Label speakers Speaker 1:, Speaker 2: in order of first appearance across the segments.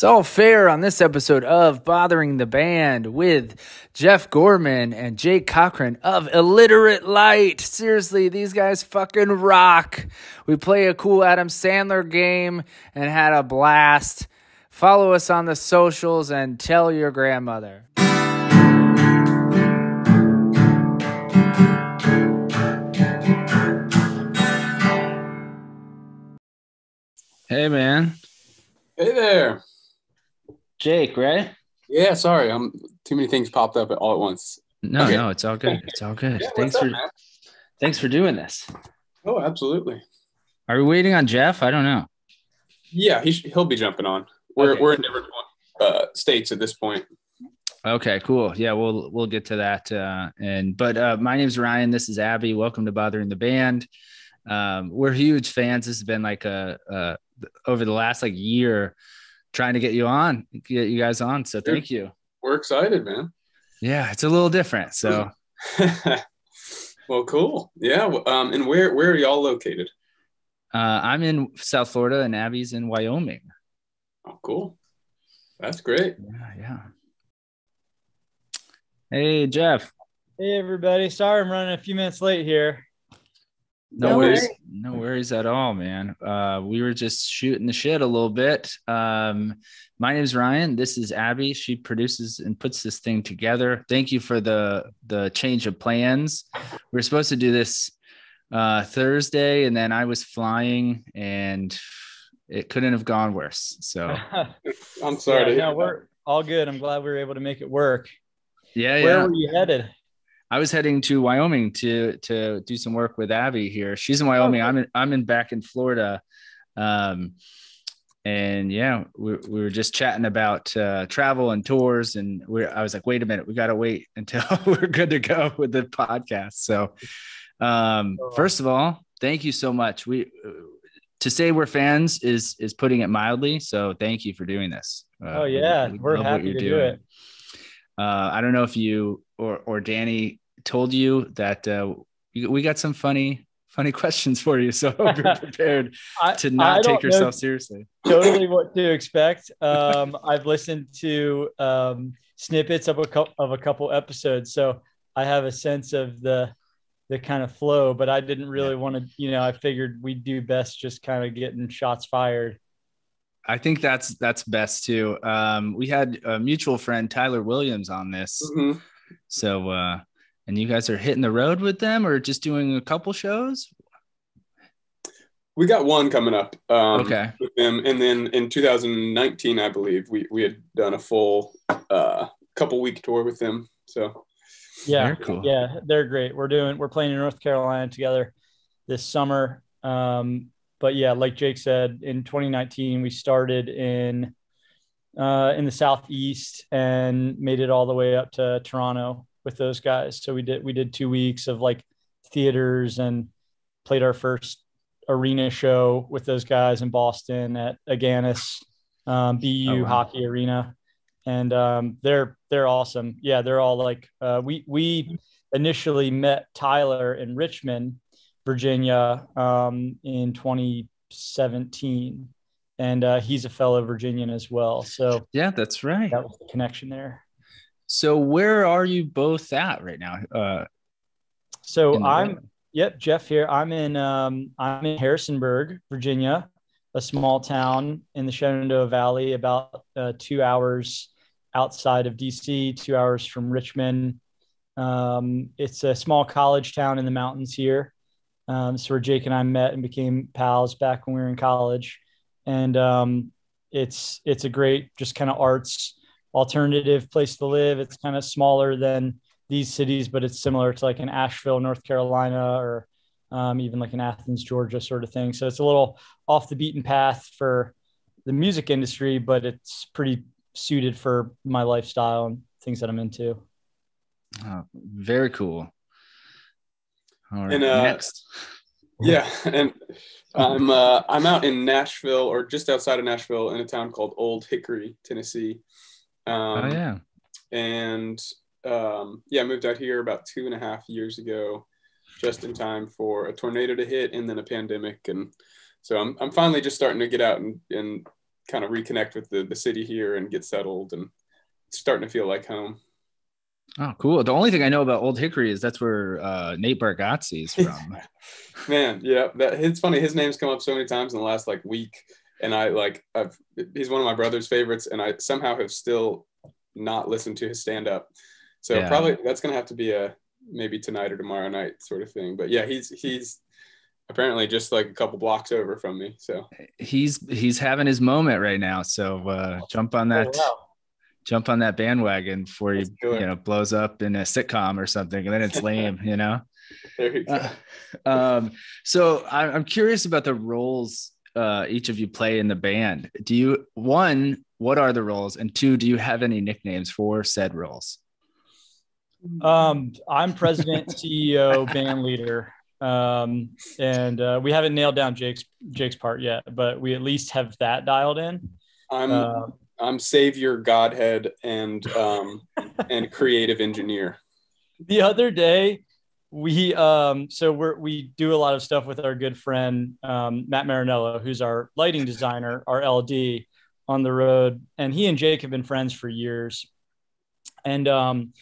Speaker 1: It's all fair on this episode of Bothering the Band with Jeff Gorman and Jake Cochran of Illiterate Light. Seriously, these guys fucking rock. We play a cool Adam Sandler game and had a blast. Follow us on the socials and tell your grandmother. Hey, man.
Speaker 2: Hey there.
Speaker 1: Jake, right?
Speaker 2: Yeah, sorry. I'm too many things popped up all at once.
Speaker 1: No,
Speaker 2: Okay.
Speaker 1: no, it's all good. It's all good.
Speaker 2: Yeah,
Speaker 1: thanks
Speaker 2: up,
Speaker 1: for
Speaker 2: man?
Speaker 1: thanks for doing this.
Speaker 2: Oh, absolutely.
Speaker 1: Are we waiting on Jeff? I don't know.
Speaker 2: Yeah, he sh- he'll be jumping on. We're
Speaker 1: Okay.
Speaker 2: we're in different uh, states at this point.
Speaker 1: Okay, cool. Yeah, we'll we'll get to that. Uh, and but uh, my name's Ryan. This is Abby. Welcome to Bothering the Band. Um, we're huge fans. This has been like a, a over the last like year trying to get you on, get you guys on. So thank you.
Speaker 2: We're excited, man.
Speaker 1: Yeah, it's a little different. So
Speaker 2: well, cool. Yeah. Um, and where where are y'all located?
Speaker 1: uh, I'm in South Florida, and Abby's in Wyoming.
Speaker 2: Oh, cool. That's great.
Speaker 1: Yeah, yeah. Hey, Jeff.
Speaker 3: Hey everybody, sorry I'm running a few minutes late here.
Speaker 1: No
Speaker 2: No
Speaker 1: worries.
Speaker 2: worries.
Speaker 1: No worries at all, man. Uh, we were just shooting the shit a little bit. Um, my name's Ryan. This is Abby. She produces and puts this thing together. Thank you for the the change of plans. We were supposed to do this uh, Thursday, and then I was flying, and it couldn't have gone worse. So
Speaker 2: I'm sorry to
Speaker 3: Yeah,
Speaker 2: hear.
Speaker 3: no, we're all good. I'm glad we were able to make it work.
Speaker 1: yeah,
Speaker 3: Where
Speaker 1: yeah.
Speaker 3: were you headed?
Speaker 1: I was heading to Wyoming to to do some work with Abby here. She's in Wyoming. I'm in I'm in back in Florida. Um and yeah, we, we were just chatting about uh, travel and tours, and we I was like, wait a minute, we got to wait until we're good to go with the podcast. So, um,
Speaker 3: Oh,
Speaker 1: first of all, thank you so much. We to say we're fans is is putting it mildly. So, thank you for doing this. Uh,
Speaker 3: Oh yeah,
Speaker 1: we
Speaker 3: we're happy to do it.
Speaker 1: Uh, I don't know if you or or Danny told you that uh, we we got some funny funny questions for you, so I hope you're prepared
Speaker 3: I,
Speaker 1: to not
Speaker 3: don't
Speaker 1: take yourself seriously.
Speaker 3: totally what to expect. Um, I've listened to um, snippets of a couple of a couple episodes, so I have a sense of the the kind of flow. But I didn't really want to, you know, I figured we'd do best just kind of getting shots fired.
Speaker 1: I think that's that's best too. Um, we had a mutual friend Tyler Williams on this,
Speaker 2: Mhm.
Speaker 1: so uh, and you guys are hitting the road with them, or just doing a couple shows?
Speaker 2: We got one coming up. Um,
Speaker 1: Okay.
Speaker 2: With them, and then in 2019, I believe we we had done a full uh, couple week tour with them. So
Speaker 3: Yeah,
Speaker 1: cool.
Speaker 3: Yeah, they're great. We're doing we're playing in North Carolina together this summer. Um, but yeah, like Jake said, in 2019 we started in uh, in the southeast and made it all the way up to Toronto with those guys. So we did we did two weeks of like theaters and played our first arena show with those guys in Boston at Agganis um, BU
Speaker 1: Oh, wow.
Speaker 3: Hockey Arena, and um, they're they're awesome. Yeah, they're all like uh, we we initially met Tyler in Richmond, Virginia, um, in 2017, and uh, he's a fellow Virginian as well. So
Speaker 1: Yeah, that's right.
Speaker 3: that was the connection there.
Speaker 1: So where are you both at right now? Uh,
Speaker 3: So I'm
Speaker 1: world?
Speaker 3: Yep, Jeff here. I'm in um, I'm in Harrisonburg, Virginia, a small town in the Shenandoah Valley, about uh, two hours outside of DC, two hours from Richmond. Um, it's a small college town in the mountains here. Um, it's where Jake and I met and became pals back when we were in college, and um, it's it's a great just kind of arts alternative place to live. It's kind of smaller than these cities, but it's similar to like an Asheville, North Carolina, or um, even like an Athens, Georgia sort of thing. So it's a little off the beaten path for the music industry, but it's pretty suited for my lifestyle and things that I'm into.
Speaker 1: oh, very cool. All right,
Speaker 2: And, uh,
Speaker 1: next.
Speaker 2: yeah, and I'm uh, I'm out in Nashville or just outside of Nashville in a town called Old Hickory, Tennessee. Um,
Speaker 1: oh yeah.
Speaker 2: and um, yeah, I moved out here about two and a half years ago, just in time for a tornado to hit and then a pandemic. And so I'm, I'm finally just starting to get out and, and kind of reconnect with the the city here and get settled and starting to feel like home.
Speaker 1: Oh, cool. The only thing I know about Old Hickory is that's where uh, Nate Bargatze is from.
Speaker 2: Man, yeah, that it's funny. His name's come up so many times in the last like week, and I like I've he's one of my brother's favorites, and I somehow have still not listened to his stand up. So
Speaker 1: Yeah.
Speaker 2: probably that's gonna have to be a maybe tonight or tomorrow night sort of thing. But yeah, he's he's apparently just like a couple blocks over from me. So
Speaker 1: he's he's having his moment right now. So uh, jump on that.
Speaker 3: Oh, wow.
Speaker 1: Jump on that bandwagon before he
Speaker 2: Let's do it.
Speaker 1: you know blows up in a sitcom or something, and then it's lame, you know.
Speaker 2: there you go.
Speaker 1: Uh, um, so I- I'm curious about the roles uh, each of you play in the band. Do you one, what are the roles, and two, do you have any nicknames for said roles?
Speaker 3: Um, I'm president, CEO, band leader, um, and uh, we haven't nailed down Jake's Jake's part yet, but we at least have that dialed in.
Speaker 2: I'm
Speaker 3: Uh,
Speaker 2: I'm savior, Godhead, and um and creative engineer.
Speaker 3: the other day, we um, so we're we do a lot of stuff with our good friend um, Matt Marinello, who's our lighting designer, our LD on the road, and he and Jake have been friends for years, and um,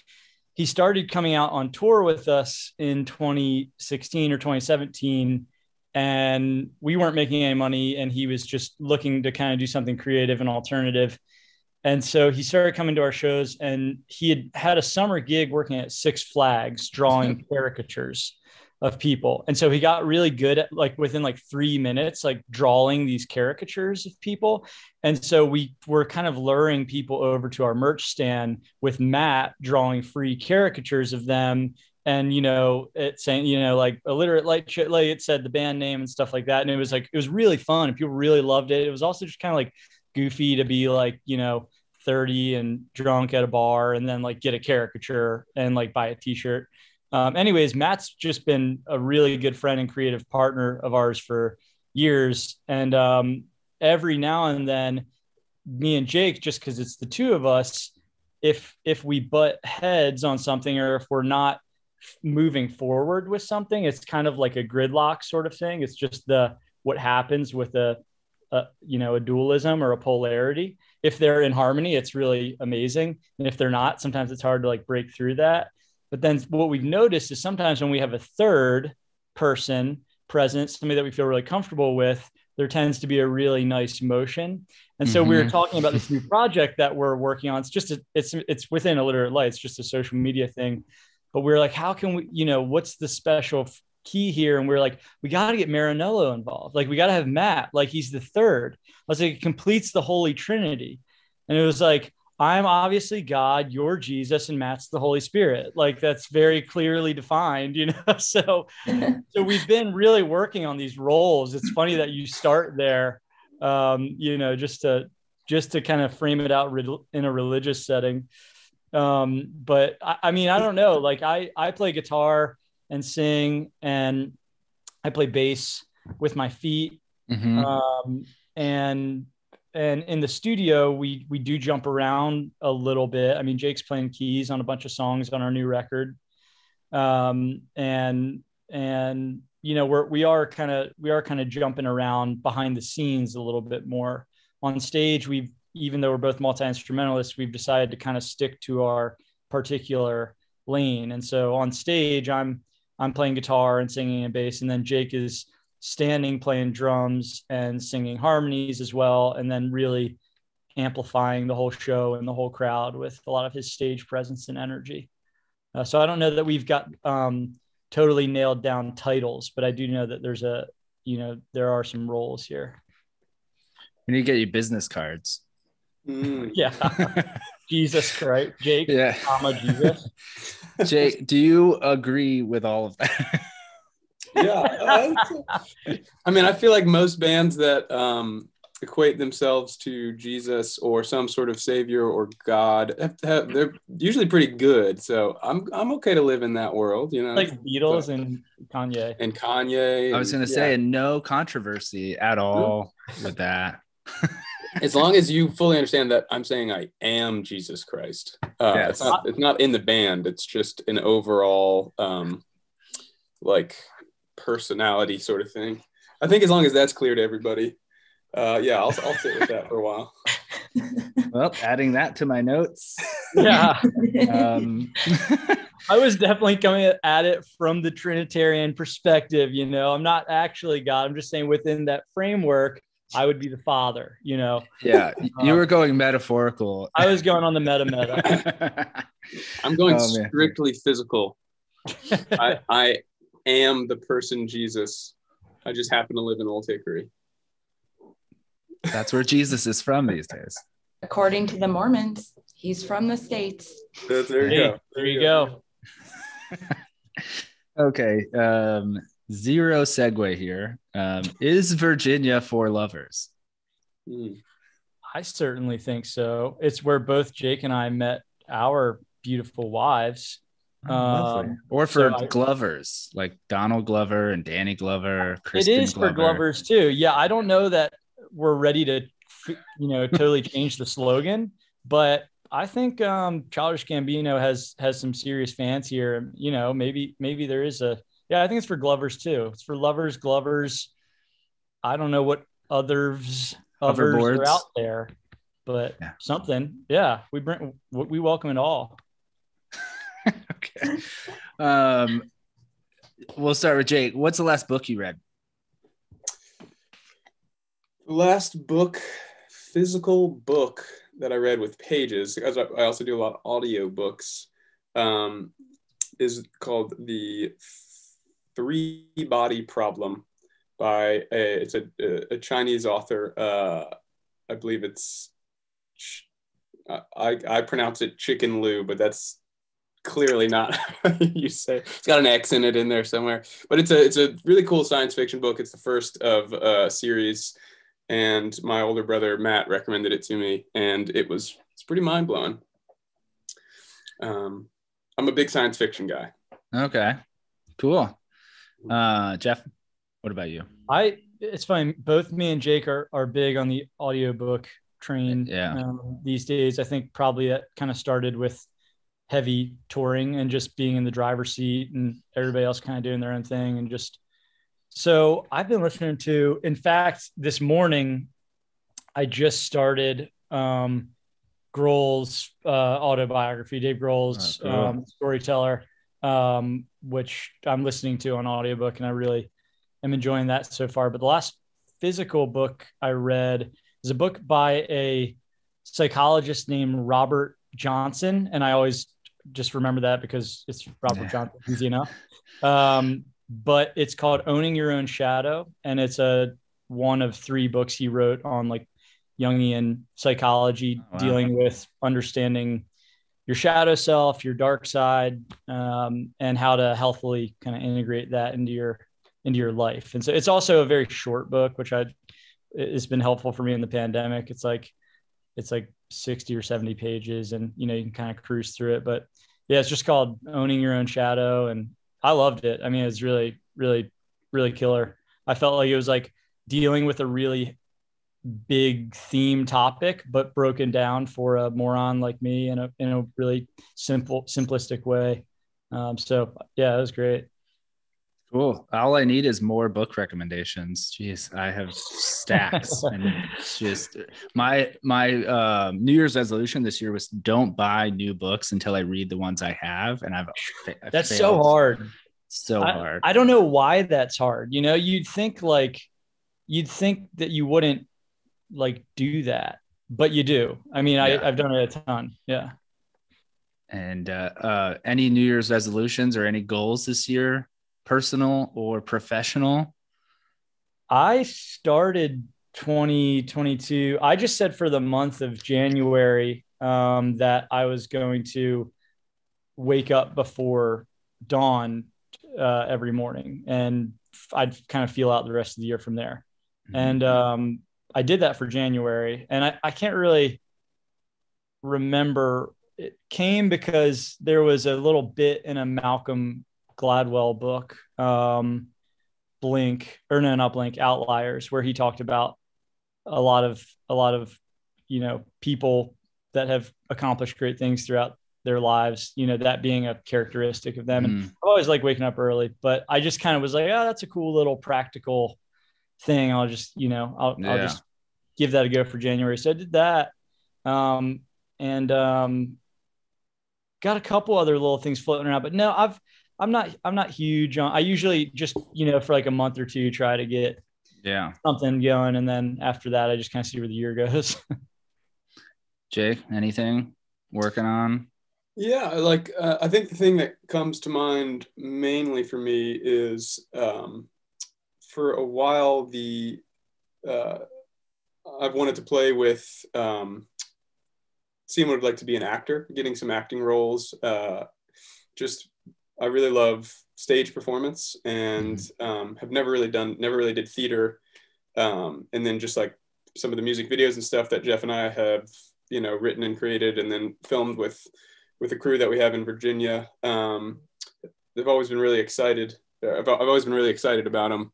Speaker 3: he started coming out on tour with us in 2016 or 2017 and we weren't making any money. And he was just looking to kind of do something creative and alternative and so he started coming to our shows and he had had a summer gig working at six flags drawing caricatures of people. And so he got really good at like within like three minutes like drawing these caricatures of people. And so we were kind of luring people over to our merch stand with matt drawing free caricatures of them and you know it saying you know like illiterate light Ch- like it said the band name and stuff like that. And it was like it was really fun and people really loved it. It was also just kind of like goofy to be like you know 30 and drunk at a bar and then like get a caricature and like buy a t-shirt. Um, anyways matt's just been a really good friend and creative partner of ours for years. And um, every now and then me and jake just because it's the two of us if if we butt heads on something or if we're not moving forward with something it's kind of like a gridlock sort of thing. It's just the what happens with a, a you know a dualism or a polarity if they're in harmony it's really amazing. And if they're not sometimes it's hard to like break through that. But then what we've noticed is sometimes when we have a third person present somebody that we feel really comfortable with there tends to be a really nice motion. And so we were
Speaker 1: Mhm.
Speaker 3: talking about this new project that we're working on. It's just a, it's it's within illiterate light it's just a social media thing. But we are like, how can we, you know, what's the special f- key here? And we are like, we got to get Marinello involved. Like, we got to have Matt, like, he's the third. I was like, it completes the Holy Trinity. And it was like, I'm obviously God, you're Jesus, and Matt's the Holy Spirit. Like, that's very clearly defined, you know? So, so we've been really working on these roles. It's funny that you start there, um, you know, just to, just to kind of frame it out in a religious setting um but I, I mean i don't know like i i play guitar and sing and i play bass with my feet.
Speaker 1: Mhm.
Speaker 3: um and and in the studio we we do jump around a little bit. I mean jake's playing keys on a bunch of songs on our new record. Um and and you know we're we are kind of we are kind of jumping around behind the scenes a little bit more. On stage we've even though we're both multi-instrumentalists we've decided to kind of stick to our particular lane. And so on stage i'm i'm playing guitar and singing and bass and then jake is standing playing drums and singing harmonies as well and then really amplifying the whole show and the whole crowd with a lot of his stage presence and energy uh, so i don't know that we've got um, totally nailed down titles but i do know that there's a you know there are some roles here
Speaker 1: We need to get you business cards.
Speaker 2: Mm.
Speaker 3: yeah jesus christ jake
Speaker 1: Yeah.
Speaker 3: comma jesus
Speaker 1: Jake, do you agree with all of that?
Speaker 2: yeah. I, I mean, I feel like most bands that um, equate themselves to Jesus or some sort of savior or God, have, have, they're usually pretty good. So I'm I'm okay to live in that world, you know.
Speaker 3: like beatles and kanye
Speaker 2: and Kanye.
Speaker 1: I was going to say, no controversy at all with that.
Speaker 2: Yeah. as long as you fully understand that I'm saying I am Jesus Christ. Uh,
Speaker 1: Yes.
Speaker 2: It's not it's not in the band. It's just an overall um, like personality sort of thing. I think as long as that's clear to everybody, uh, yeah, I'll, I'll sit with that for a while.
Speaker 1: Well, adding that to my notes.
Speaker 3: Yeah.
Speaker 1: Um,
Speaker 3: I was definitely coming at it from the Trinitarian perspective. You know, I'm not actually God. I'm just saying within that framework, I would be the father. You know,
Speaker 1: yeah, you were going metaphorical.
Speaker 3: I was going on the meta meta.
Speaker 2: I'm going
Speaker 1: Oh, man.
Speaker 2: strictly physical. I, I am the person Jesus. I just happen to live in Old Hickory.
Speaker 1: That's where Jesus is from these days.
Speaker 4: According to the Mormons, he's from the States.
Speaker 2: There you
Speaker 3: Hey,
Speaker 2: go.
Speaker 3: there you go.
Speaker 1: Okay. Um, zero segue here. Um, is Virginia for lovers?
Speaker 2: Hmm.
Speaker 3: I certainly think so. It's where both Jake and I met our beautiful wives.
Speaker 1: Oh.
Speaker 3: Um,
Speaker 1: or for
Speaker 3: so I-
Speaker 1: Glovers, like Donald Glover and Danny Glover. Kristen
Speaker 3: it is
Speaker 1: Glover.
Speaker 3: for Glovers too. Yeah, I don't know that we're ready to, you know, totally change the slogan, but I think um, Childish Gambino has has some serious fans here. You know, maybe maybe there is a yeah. I think it's for Glovers too. It's for lovers, Glovers. I don't know what others others
Speaker 1: Hoverboards.
Speaker 3: are out there, but
Speaker 1: Yeah.
Speaker 3: something. Yeah, we bring we welcome it all.
Speaker 1: okay. Um, we'll start with Jake. What's the last book you read?
Speaker 2: last book physical book that i read with pages because i I also do a lot of audio books um, is called the three body problem by a it's a, a chinese author uh, i believe it's I, I pronounce it chicken lou but that's clearly not you say it. it's got an X in it in there somewhere but it's a it's a really cool science fiction book it's the first of a series and my older brother Matt recommended it to me, and it was it's pretty mind blowing. Um, I'm a big science fiction guy.
Speaker 1: Okay. Cool. Uh, Jeff, what about you?
Speaker 3: I it's fine. Both me and Jake are are big on the audiobook train
Speaker 1: Yeah.
Speaker 3: um, these days. I think probably that kind of started with heavy touring and just being in the driver's seat and everybody else kind of doing their own thing and just so I've been listening to in fact this morning I just started um Grohl's uh autobiography, Dave Grohl's
Speaker 1: Oh, cool.
Speaker 3: um storyteller um which I'm listening to on audiobook and I really am enjoying that so far. But the last physical book I read is a book by a psychologist named Robert Johnson. And I always just remember that because it's Robert
Speaker 1: Yeah.
Speaker 3: Johnson, easy enough. Um, but it's called Owning Your Own Shadow. And it's a one of three books he wrote on like Jungian psychology,
Speaker 1: Oh, wow.
Speaker 3: dealing with understanding your shadow self, your dark side, um, and how to healthily kind of integrate that into your into your life. And so it's also a very short book, which I it's been helpful for me in the pandemic. It's like it's like 60 or 70 pages and you know you can kind of cruise through it. But yeah, it's just called Owning Your Own Shadow. And I loved it. I mean, it's really, really, really killer. I felt like it was like dealing with a really big theme topic, but broken down for a moron like me in a in a really simple, simplistic way. Um, so yeah, it was great.
Speaker 1: Cool. All I need is more book recommendations. Jeez, I have stacks, and just my my uh, New Year's resolution this year was don't buy new books until I read the ones I have, and I've, I've
Speaker 3: That's so hard.
Speaker 1: so
Speaker 3: I,
Speaker 1: hard.
Speaker 3: I don't know why that's hard. You know, you'd think like you'd think that you wouldn't like do that, but you do. I mean,
Speaker 1: Yeah.
Speaker 3: I, I've done it a ton. Yeah.
Speaker 1: and uh, uh, any New Year's resolutions or any goals this year, personal or professional?
Speaker 3: I started 2022. I just said for the month of January um, that I was going to wake up before dawn uh, every morning, and I'd kind of feel out the rest of the year from there. And um, I did that for January, and I, I can't really remember. It came because there was a little bit in a Malcolm Gladwell book. Um, blink or no not blink outliers where he talked about a lot of a lot of you know people that have accomplished great things throughout their lives you know that being a characteristic of them and
Speaker 1: Mm,
Speaker 3: i've always like waking up early but i just kind of was like oh that's a cool little practical thing i'll just you know i'll, I'll just give that a go for January. So I did that. Um, and um, got a couple other little things floating around, but no, I've, I'm not, I'm not huge on, I usually just, you know, for like a month or two, try to get
Speaker 1: Yeah.
Speaker 3: something going. And then after that, I just kind of see where the year goes.
Speaker 1: Jake, anything working on?
Speaker 2: Yeah, like uh, I think the thing that comes to mind mainly for me is um, for a while the uh, I've wanted to play with um, seeing what it'd like to be an actor, getting some acting roles. Uh, just I really love stage performance and um, have never really done, never really did theater. Um, and then just like some of the music videos and stuff that Jeff and I have, you know, written and created and then filmed with with the crew that we have in Virginia. Um, they've always been really excited. uh, I've, I've always been really excited about them.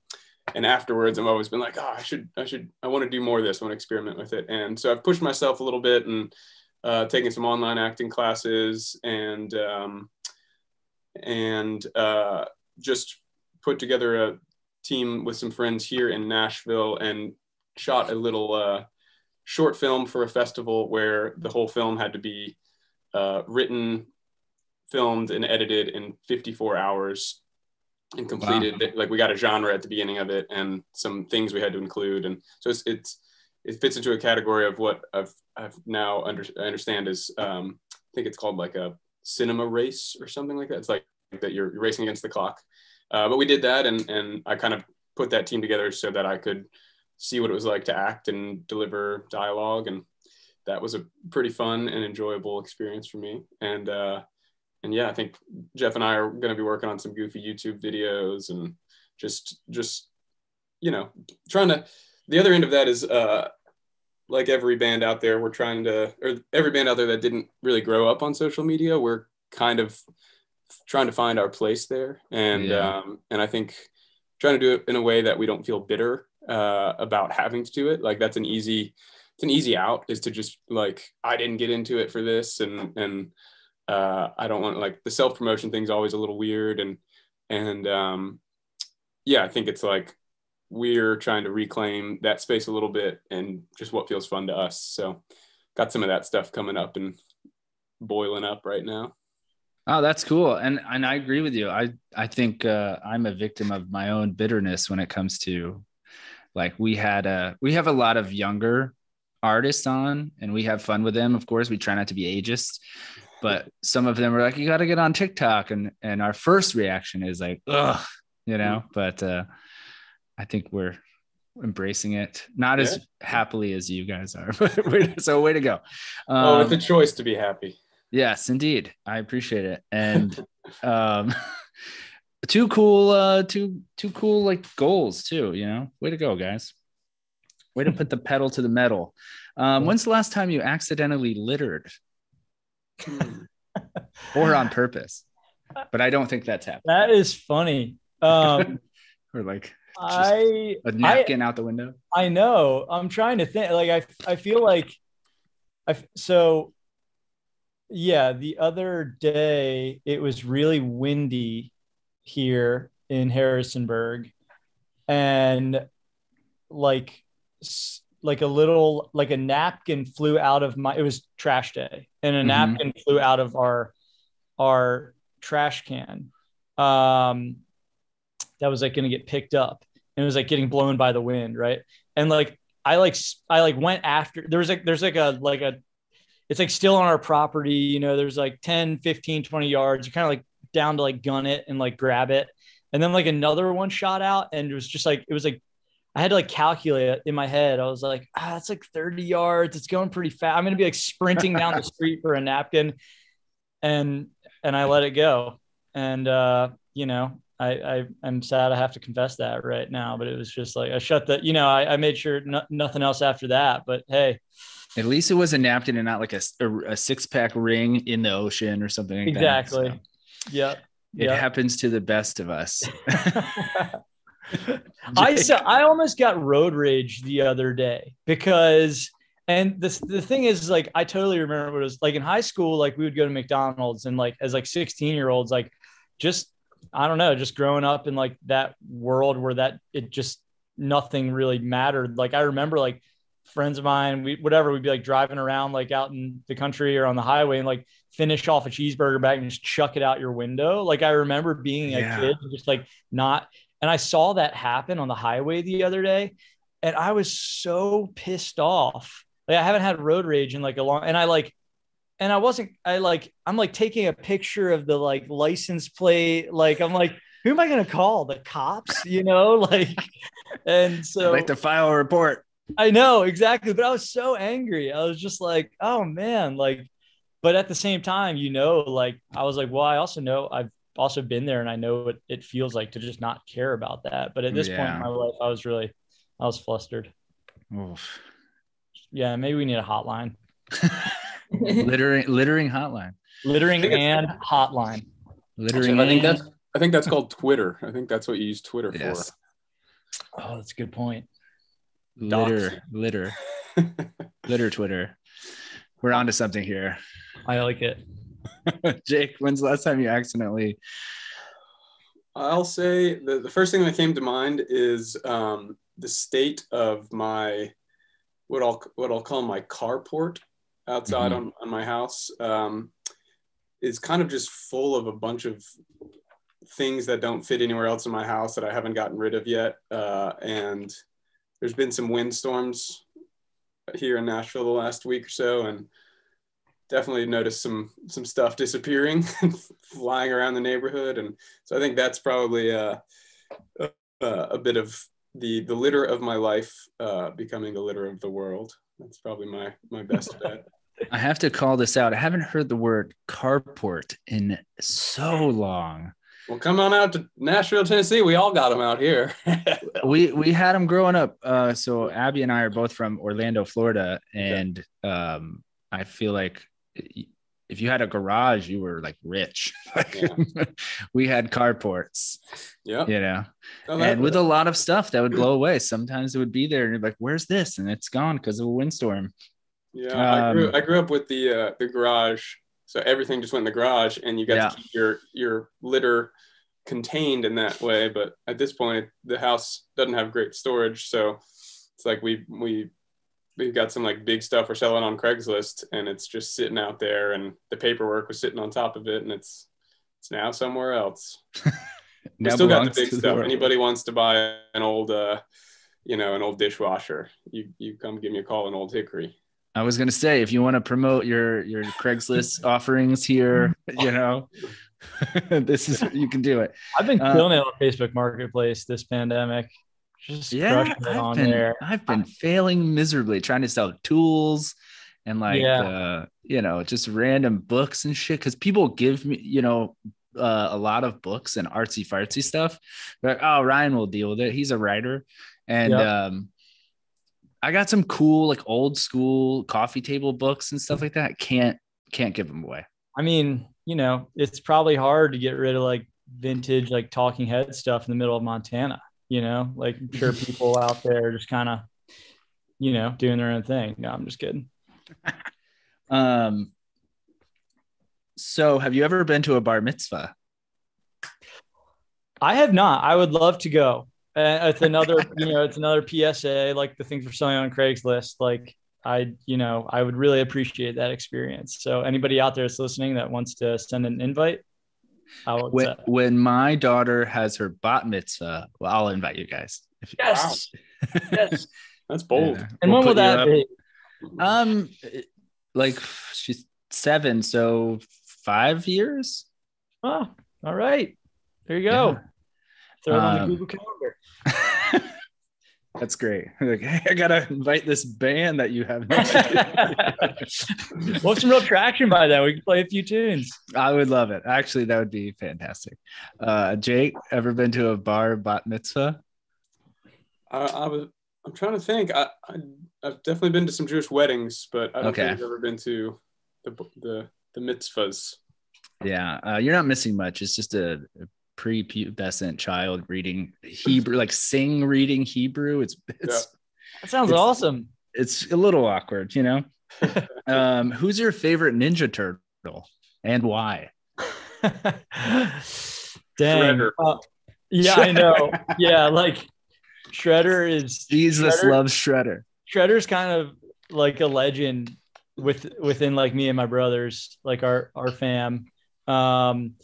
Speaker 2: And afterwards, I've always been like, oh, I should, I should, I want to do more of this. I want to experiment with it. And so I've pushed myself a little bit and uh, taken some online acting classes and um, and uh, just put together a team with some friends here in Nashville and shot a little uh, short film for a festival where the whole film had to be uh, written, filmed, and edited in 54 hours and completed. Like we got a genre at the beginning of it and some things we had to include, and so it's it's it fits into a category of what I've I've now under, I understand is um, I think it's called like a cinema race or something like that. It's like that you're, you're racing against the clock. Uh, but we did that, and and I kind of put that team together so that I could see what it was like to act and deliver dialogue, and that was a pretty fun and enjoyable experience for me. And uh, and yeah, I think Jeff and I are going to be working on some goofy YouTube videos and just just you know trying to. The other end of that is uh, like every band out there, we're trying to, or every band out there that didn't really grow up on social media, we're kind of trying to find our place there. And
Speaker 1: Yeah.
Speaker 2: um, and I think trying to do it in a way that we don't feel bitter uh, about having to do it. Like that's an easy, it's an easy out is to just like I didn't get into it for this, and and uh, I don't want like the self promotion thing's always a little weird, and and um, yeah, I think it's like we're trying to reclaim that space a little bit and just what feels fun to us. So got some of that stuff coming up and boiling up right now.
Speaker 1: Oh, that's cool. And and I agree with you. I I think uh, I'm a victim of my own bitterness when it comes to like we had a we have a lot of younger artists on and we have fun with them. Of course, we try not to be ageist, but some of them are like, you got to get on TikTok. And and our first reaction is like, ugh, you know, but uh I think we're embracing it, not as happily as you guys are. But we're- so way to go.
Speaker 2: oh, it's
Speaker 1: Um,
Speaker 2: a choice to be happy.
Speaker 1: Yes, indeed. I appreciate it. And um two cool uh two two cool like goals too, you know. Way to go, guys. Way to put the pedal to the metal. Um when's the last time you accidentally littered or on purpose? But I don't think that's happened.
Speaker 3: that is funny. Um,
Speaker 1: Or like
Speaker 3: I,
Speaker 1: a
Speaker 3: I,
Speaker 1: napkin out the window.
Speaker 3: I know. I'm trying to think. Like I, I feel like, I so. Yeah, the other day it was really windy here in Harrisonburg, and like, like a little like a napkin flew out of my. It was trash day, and a
Speaker 1: Mhm.
Speaker 3: napkin flew out of our our trash can. Um, that was like going to get picked up and it was like getting blown by the wind right and like i like i like went after there was like there's like a like a it's like still on our property you know there's like 10 15 20 yards you kind of like down to like gun it and like grab it and then like another one shot out and it was just like it was like i had to like calculate it in my head i was like ah it's like 30 yards it's going pretty fast i'm gonna be like sprinting down the street for a napkin and and i let it go and uh you know I, I I'm sad I have to confess that right now, but it was just like I shut the, you know, I, I made sure no, nothing else after that. But hey,
Speaker 1: At least it was a napkin and not like a, a, six pack ring in the ocean or something like
Speaker 3: exactly.
Speaker 1: that. So
Speaker 3: Yep.
Speaker 1: it
Speaker 3: Yep.
Speaker 1: happens to the best of us.
Speaker 3: I saw, I almost got road rage the other day because and this the thing is like I totally remember what it was like in high school like we would go to McDonald's and like as like 16 year olds like just I don't know just growing up in like that world where that it just nothing really mattered like I remember like friends of mine, we whatever, we'd be like driving around like out in the country or on the highway and like finish off a cheeseburger bag and just chuck it out your window. Like I remember being
Speaker 1: Yeah.
Speaker 3: a kid just like not and I saw that happen on the highway the other day and I was so pissed off. Like I haven't had road rage in like a long and I like and I wasn't I like I'm like taking a picture of the like license plate like I'm like who am I going to call the cops you know like and
Speaker 1: I'd
Speaker 3: so
Speaker 1: like to file a report.
Speaker 3: I know exactly, but I was so angry. I was just like, oh man, like, but at the same time, you know, like I was like, well, I also know I've also been there and I know what it feels like to just not care about that. But at this point in my life, I was really, I was flustered.
Speaker 1: Oof.
Speaker 3: Yeah, maybe we need a hotline,
Speaker 1: littering, littering hotline.
Speaker 3: littering and hotline.
Speaker 1: Littering.
Speaker 2: I think that's I think that's called Twitter. I think that's what you use Twitter
Speaker 1: yes.
Speaker 3: Oh, that's a good point.
Speaker 1: Litter, litter, litter. Twitter. We're on to something here.
Speaker 3: I like it.
Speaker 1: Jake, when's the last time you accidentally?
Speaker 2: I'll say the, the first thing that came to mind is um, the state of my what I'll what I'll call my carport outside
Speaker 1: Mhm.
Speaker 2: on, on my house um, is kind of just full of a bunch of things that don't fit anywhere else in my house that I haven't gotten rid of yet. Uh, and there's been some windstorms here in Nashville the last week or so, and definitely noticed some some stuff disappearing and flying around the neighborhood. And so I think that's probably uh, a, a bit of the the litter of my life uh, becoming the litter of the world. That's probably my my best bet.
Speaker 1: I have to call this out. I haven't heard the word carport in so long.
Speaker 2: Well, come on out to Nashville, Tennessee. We all got them out here.
Speaker 1: We we had them growing up. Uh, so Abby and I are both from Orlando, Florida, and um, I feel like if you had a garage, you were like rich. Like, we had carports,
Speaker 2: yep.
Speaker 1: you know,
Speaker 2: Oh,
Speaker 1: and with a lot of stuff that would blow away. Sometimes it would be there, and you're like, "Where's this?" And it's gone because of a windstorm.
Speaker 2: Yeah, I grew
Speaker 1: Um,
Speaker 2: I grew up with the uh, the garage, so everything just went in the garage, and you got
Speaker 1: Yeah.
Speaker 2: to keep your your litter contained in that way. But at this point, the house doesn't have great storage, so it's like we we we've got some like big stuff we're selling on Craigslist, and it's just sitting out there, and the paperwork was sitting on top of it, and it's it's now somewhere else. We still got the big
Speaker 1: to the
Speaker 2: stuff. Anybody wants to buy an old, uh, you know, an old dishwasher, you you come give me a call in Old Hickory.
Speaker 1: I was gonna say if you want to promote your your Craigslist offerings here, you know, this is you can do it.
Speaker 3: I've been
Speaker 1: Uh,
Speaker 3: killing it on Facebook Marketplace this pandemic. Just
Speaker 1: Yeah, I've
Speaker 3: on
Speaker 1: been
Speaker 3: there.
Speaker 1: I've been failing miserably trying to sell tools and like
Speaker 3: Yeah.
Speaker 1: uh, you know just random books and shit because people give me you know uh, a lot of books and artsy fartsy stuff. They're like, oh, Ryan will deal with it. He's a writer, and
Speaker 3: Yep.
Speaker 1: um, I got some cool like old school coffee table books and stuff like that. Can't can't give them away.
Speaker 3: I mean, you know, it's probably hard to get rid of like vintage, like talking head stuff in the middle of Montana. You know, like I'm sure people out there just kind of, you know, doing their own thing. No, I'm just kidding.
Speaker 1: Um, so have you ever been to a bar mitzvah?
Speaker 3: I have not. I would love to go. Uh, it's another, you know, it's another PSA, like the things we're selling on Craigslist. Like I, you know, I would really appreciate that experience. So anybody out there that's listening that wants to send an invite,
Speaker 1: When,
Speaker 3: accept.
Speaker 1: when my daughter has her bat mitzvah, well, I'll invite you guys. If,
Speaker 3: Yes. Yes.
Speaker 2: That's bold.
Speaker 1: Yeah.
Speaker 3: And
Speaker 1: We'll
Speaker 3: when will that
Speaker 1: up.
Speaker 3: be?
Speaker 1: Um, like she's seven, so five years.
Speaker 3: Oh, all right. There you go. Throw it on the
Speaker 1: Um,
Speaker 3: Google Calendar.
Speaker 1: That's great. Like, hey, I gotta invite this band that you have.
Speaker 3: we'll have some real traction by that. We can play a few tunes.
Speaker 1: I would love it. Actually, that would be fantastic. Uh, Jake, ever been to a bar bat mitzvah?
Speaker 2: I, I was. I'm trying to think. I, I I've definitely been to some Jewish weddings, but I don't
Speaker 1: Okay.
Speaker 2: think I've ever been to the the the mitzvahs.
Speaker 1: Yeah, uh, you're not missing much. It's just a, a prepubescent child reading Hebrew, like sing reading Hebrew. It's it's
Speaker 3: That sounds
Speaker 1: It's-
Speaker 3: awesome.
Speaker 1: it's a little awkward, you know. um, who's your favorite Ninja Turtle and why?
Speaker 3: Dang. Uh, yeah, I know. Yeah, like Shredder is
Speaker 1: Jesus
Speaker 3: Shredder-
Speaker 1: loves Shredder.
Speaker 3: Shredder's kind of like a legend with within like me and my brothers, like our our fam. Um,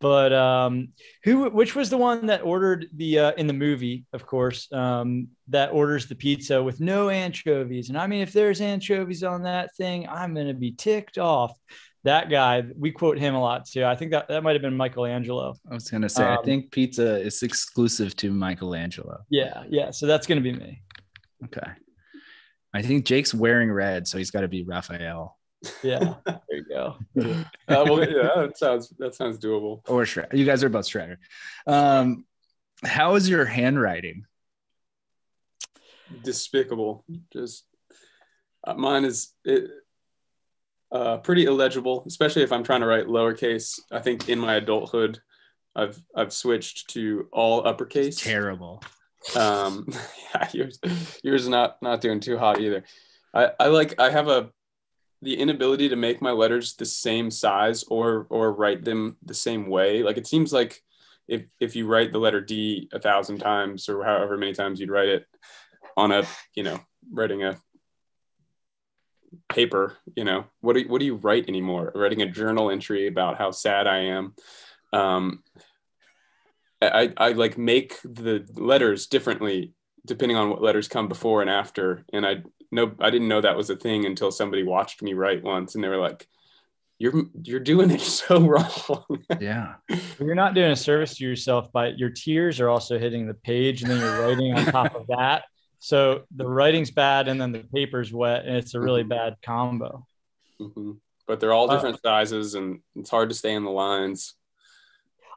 Speaker 3: but um, who which was the one that ordered the uh, in the movie, of course, um, that orders the pizza with no anchovies. And I mean, if there's anchovies on that thing, I'm gonna be ticked off. That guy, we quote him a lot too. I think that that might have been Michelangelo.
Speaker 1: I was gonna say, I
Speaker 3: Um,
Speaker 1: think pizza is exclusive to Michelangelo.
Speaker 3: Yeah, yeah. So that's gonna be me.
Speaker 1: Okay. I think Jake's wearing red, so he's got to be Raphael
Speaker 3: Yeah, there you go.
Speaker 2: Uh, well, yeah, that sounds that sounds doable.
Speaker 1: or Shredder. You guys are both Shredder. Um, how is your handwriting?
Speaker 2: Despicable. Just uh, mine is it, uh, pretty illegible, especially if I'm trying to write lowercase. I think in my adulthood, I've I've switched to all uppercase.
Speaker 1: Terrible.
Speaker 2: Um, yeah, yours yours not not doing too hot either. I I like I have a the inability to make my letters the same size or or write them the same way. Like it seems like if if you write the letter D a thousand times or however many times you'd write it on a you know writing a paper you know what do you, what do you write anymore? Writing a journal entry about how sad i am. Um i i like make the letters differently depending on what letters come before and after. And i know i didn't know that was a thing until somebody watched me write once and they were like you're you're doing it so wrong
Speaker 1: Yeah.
Speaker 3: You're not doing a service to yourself, but your tears are also hitting the page, and then you're writing on top of that. So the writing's bad, and then the paper's wet, and it's a really bad combo.
Speaker 2: Mhm. but they're all
Speaker 3: Uh,
Speaker 2: different sizes and it's hard to stay in the lines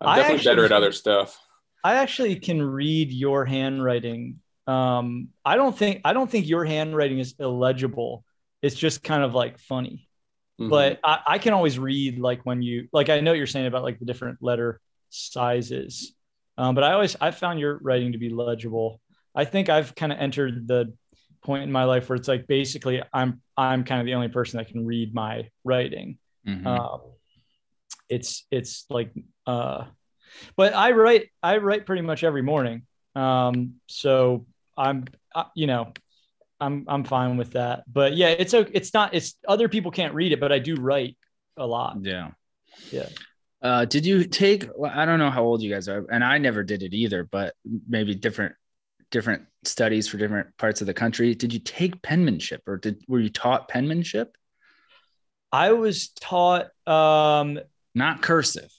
Speaker 2: i'm
Speaker 3: I
Speaker 2: definitely better at other stuff
Speaker 3: I actually can read your handwriting. Um, I don't think I don't think your handwriting is illegible. It's just kind of like funny.
Speaker 2: Mhm.
Speaker 3: But I, I can always read like when you like I know what you're saying about like the different letter sizes. Um, but I always I found your writing to be legible. I think I've kind of entered the point in my life where it's like basically I'm I'm kind of the only person that can read my writing.
Speaker 1: Mhm.
Speaker 3: Um, it's it's like uh, but I write I write pretty much every morning. Um, so I'm uh, you know I'm I'm fine with that. But yeah, it's okay. It's not. It's other people can't read it, but I do write a lot.
Speaker 1: yeah.
Speaker 3: Yeah.
Speaker 1: Uh, did you take? Well, I don't know how old you guys are, and I never did it either. But maybe different different studies for different parts of the country. Did you take penmanship, or did were you taught penmanship?
Speaker 3: I was taught. Um,
Speaker 1: Not cursive.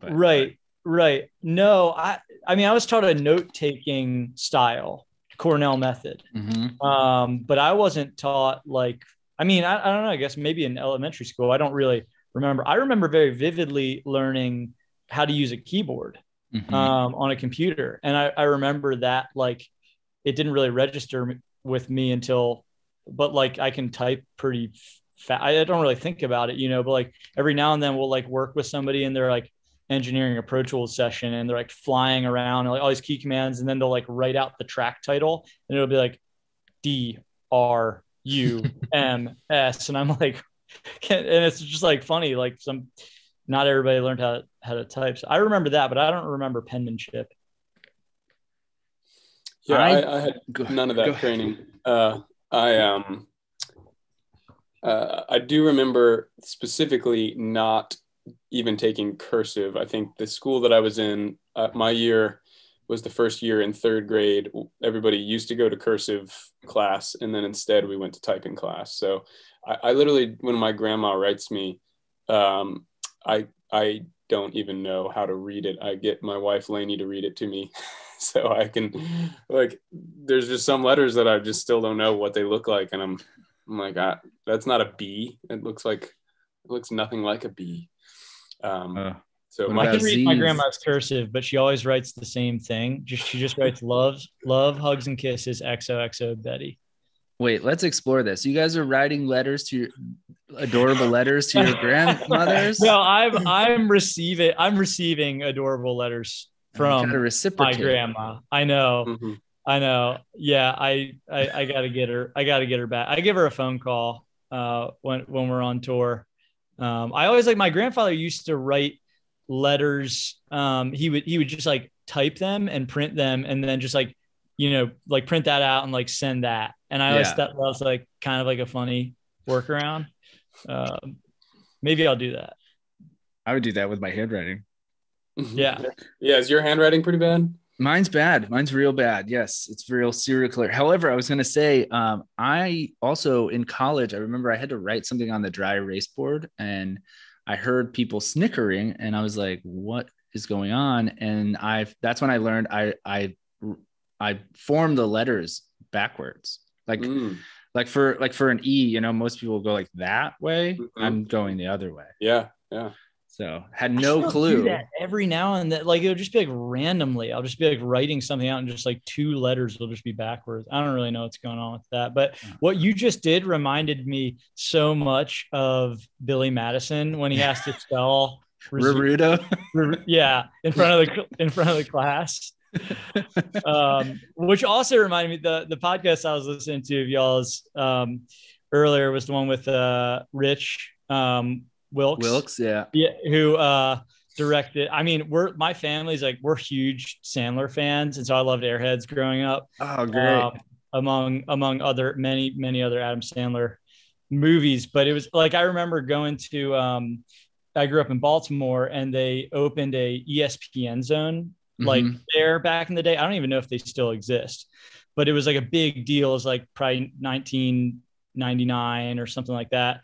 Speaker 1: but-
Speaker 3: right. Right. No, I. I mean, I was taught a note taking style, Cornell method.
Speaker 1: Mhm.
Speaker 3: Um, but I wasn't taught like. I mean, I, I don't know. I guess maybe in elementary school. I don't really remember. I remember very vividly learning how to use a keyboard.
Speaker 1: Mhm.
Speaker 3: um, on a computer. And I, I remember that like it didn't really register with me until, but like I can type pretty fast. I don't really think about it, you know, but like every now and then we'll like work with somebody and they're like engineering a Pro Tools session and they're like flying around and like all these key commands. And then they'll like write out the track title and it'll be like D R U M S. And I'm like, and it's just like funny. Like some, not everybody learned how how to type. So I remember that, but I don't remember penmanship.
Speaker 2: yeah
Speaker 1: I-
Speaker 2: I, I had
Speaker 1: Go-
Speaker 2: none of that training. Uh, I um, uh, I do remember specifically not even taking cursive. I think the school that I was in, uh, my year was the first year in third grade. Everybody used to go to cursive class, and then instead we went to typing class. So I, I literally, when my grandma writes me, um, I I don't even know how to read it. I get my wife Lainey to read it to me. so I can like there's just some letters that I just still don't know what they look like and I'm I'm like I, that's not a B. It looks like it looks nothing like a B. Um,
Speaker 1: Uh,
Speaker 2: so my
Speaker 3: I can read my grandma's cursive, but she always writes the same thing. Just she just writes loves, love, hugs, and kisses. XOXO Betty.
Speaker 1: wait, let's explore this. You guys are writing letters to your adorable letters to your grandmothers.
Speaker 3: No, I'm I'm receiving I'm receiving adorable letters from my
Speaker 1: reciprocate.
Speaker 3: grandma. I know.
Speaker 2: Mhm.
Speaker 3: I know. Yeah, I, I I gotta get her. I gotta get her back. I give her a phone call uh, when when we're on tour. Um, I always like my grandfather used to write letters. Um, he would he would just like type them and print them, and then just like you know like print that out and like send that. and I always
Speaker 1: Yeah.
Speaker 3: thought that was like kind of like a funny workaround. Um, maybe I'll do that.
Speaker 1: I would do that with my handwriting.
Speaker 3: Yeah.
Speaker 2: Yeah. Is your handwriting pretty bad?
Speaker 1: Mine's bad. Mine's real bad. Yes, it's real serial killer. However, I was going to say, um, I also in college, I remember I had to write something on the dry erase board, and I heard people snickering, and I was like, "What is going on?" And I that's when I learned I I I formed the letters backwards, like
Speaker 2: Mm.
Speaker 1: like for like for an E, you know, most people go like that way.
Speaker 2: Mhm.
Speaker 1: I'm going the other way.
Speaker 2: Yeah. Yeah.
Speaker 1: So had no clue.
Speaker 3: that every now and then. Like it'll just be like randomly. I'll just be like writing something out and just like two letters will just be backwards. I don't really know what's going on with that. But what you just did reminded me so much of Billy Madison when he has to spell resu- yeah in front of the in front of the class. um, which also reminded me the the podcast I was listening to of y'all's um, earlier was the one with uh, Rich um, Wilkes.
Speaker 1: Wilkes, yeah.
Speaker 3: Yeah, who uh directed. I mean, we're my family's like we're huge Sandler fans, and so I loved Airheads growing up.
Speaker 1: Oh, great.
Speaker 3: um, among among other many many other Adam Sandler movies. But it was like I remember going to. um I grew up in Baltimore, and they opened a ESPN zone like
Speaker 1: Mhm.
Speaker 3: there back in the day. I don't even know if they still exist, but it was like a big deal. It was like probably 1999 or something like that.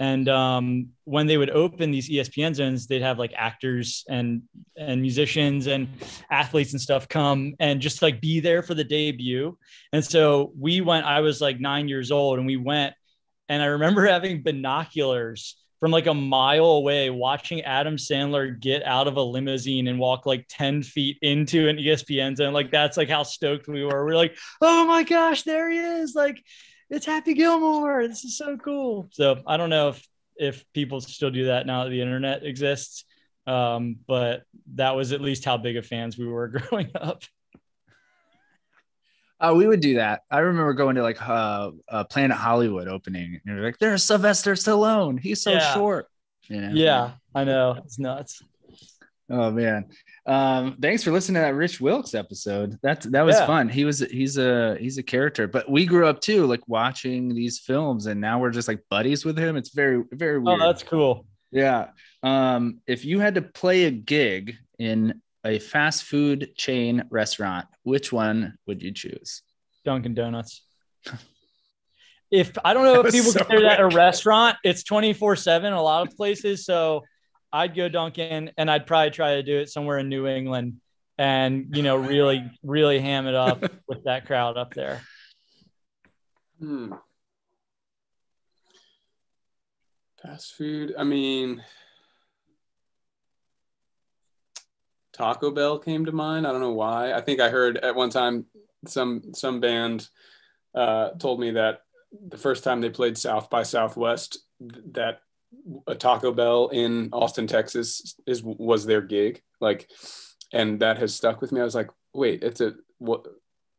Speaker 3: And um, when they would open these ESPN zones, they'd have like actors and and musicians and athletes and stuff come and just like be there for the debut. And so we went. I was like nine years old, and we went. And I remember having binoculars from like a mile away watching Adam Sandler get out of a limousine and walk like 10 feet into an ESPN zone. Like that's like how stoked we were. We're like, oh my gosh, there he is. Like it's Happy Gilmore. This is so cool. So I don't know if if people still do that now that the internet exists. Um, but that was at least how big of fans we were growing up.
Speaker 1: Oh, we would do that. I remember going to like uh, uh Planet Hollywood opening, and you're like, "There's Sylvester Stallone. He's so
Speaker 3: Yeah.
Speaker 1: short." You know?
Speaker 3: Yeah, I know. It's nuts.
Speaker 1: Oh man. Um, thanks for listening to that Rich Wilkes episode. That that was
Speaker 3: Yeah.
Speaker 1: fun. He was he's a he's a character. But we grew up too, like watching these films, and now we're just like buddies with him. It's very very weird.
Speaker 3: Oh, that's cool.
Speaker 1: Yeah. Um, if you had to play a gig in a fast food chain restaurant, which one would you choose?
Speaker 3: Dunkin' Donuts. If I don't know
Speaker 1: That
Speaker 3: if people
Speaker 1: so
Speaker 3: consider that a restaurant, it's 24 7 a lot of places. So I'd go Dunkin' and I'd probably try to do it somewhere in New England and, you know, really, really ham it up with that crowd up there.
Speaker 2: Hmm. Fast food. I mean, Taco Bell came to mind. I don't know why. I think I heard at one time some some band uh, told me that the first time they played South by Southwest, th- that a Taco Bell in Austin, Texas, is was their gig. Like, and that has stuck with me. I was like, wait, it's a what?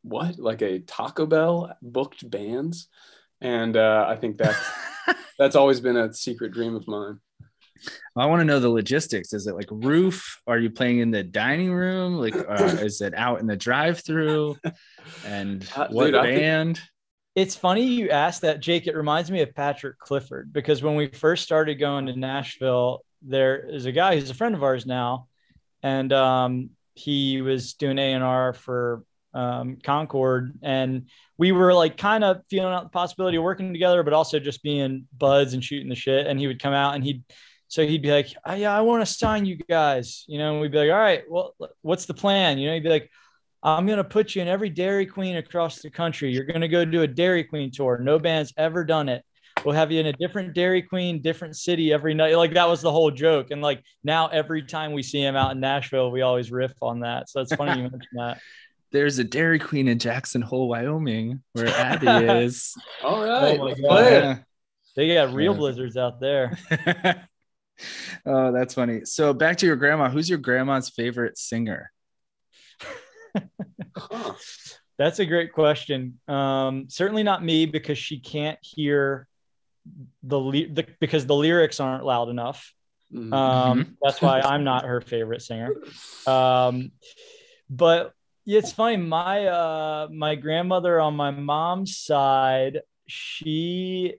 Speaker 2: What? Like a Taco Bell booked bands? And uh, I think that's that's always been a secret dream of mine.
Speaker 1: I want to know the logistics. Is it like roof? Are you playing in the dining room? Like, uh, is it out in the drive-through? And
Speaker 2: Uh,
Speaker 1: what
Speaker 2: dude, I think-
Speaker 1: band?
Speaker 3: It's funny you asked that, Jake. It reminds me of Patrick Clifford because when we first started going to Nashville, there is a guy who's a friend of ours now, and um, he was doing A and R for um, Concord, and we were like kind of feeling out the possibility of working together, but also just being buds and shooting the shit. And he would come out and he'd so he'd be like, oh, "Yeah, I want to sign you guys," you know. And we'd be like, "All right, well, what's the plan?" You know, he'd be like. I'm going to put you in every Dairy Queen across the country. You're going to go do a Dairy Queen tour. No band's ever done it. We'll have you in a different Dairy Queen, different city every night. Like that was the whole joke. And like now, every time we see him out in Nashville, we always riff on that. So it's funny you mentioned that.
Speaker 1: There's a Dairy Queen in Jackson Hole, Wyoming, where Abby is.
Speaker 2: All right,
Speaker 3: my God.
Speaker 1: Yeah.
Speaker 3: They got real
Speaker 1: Yeah.
Speaker 3: blizzards out there.
Speaker 1: oh, that's funny. So back to your grandma. Who's your grandma's favorite singer?
Speaker 2: Huh.
Speaker 3: That's a great question. Um, certainly not me because she can't hear the, ly- the because the lyrics aren't loud enough.
Speaker 2: Mhm.
Speaker 3: Um, That's why I'm not her favorite singer. Um, but it's funny. My uh my grandmother on my mom's side, she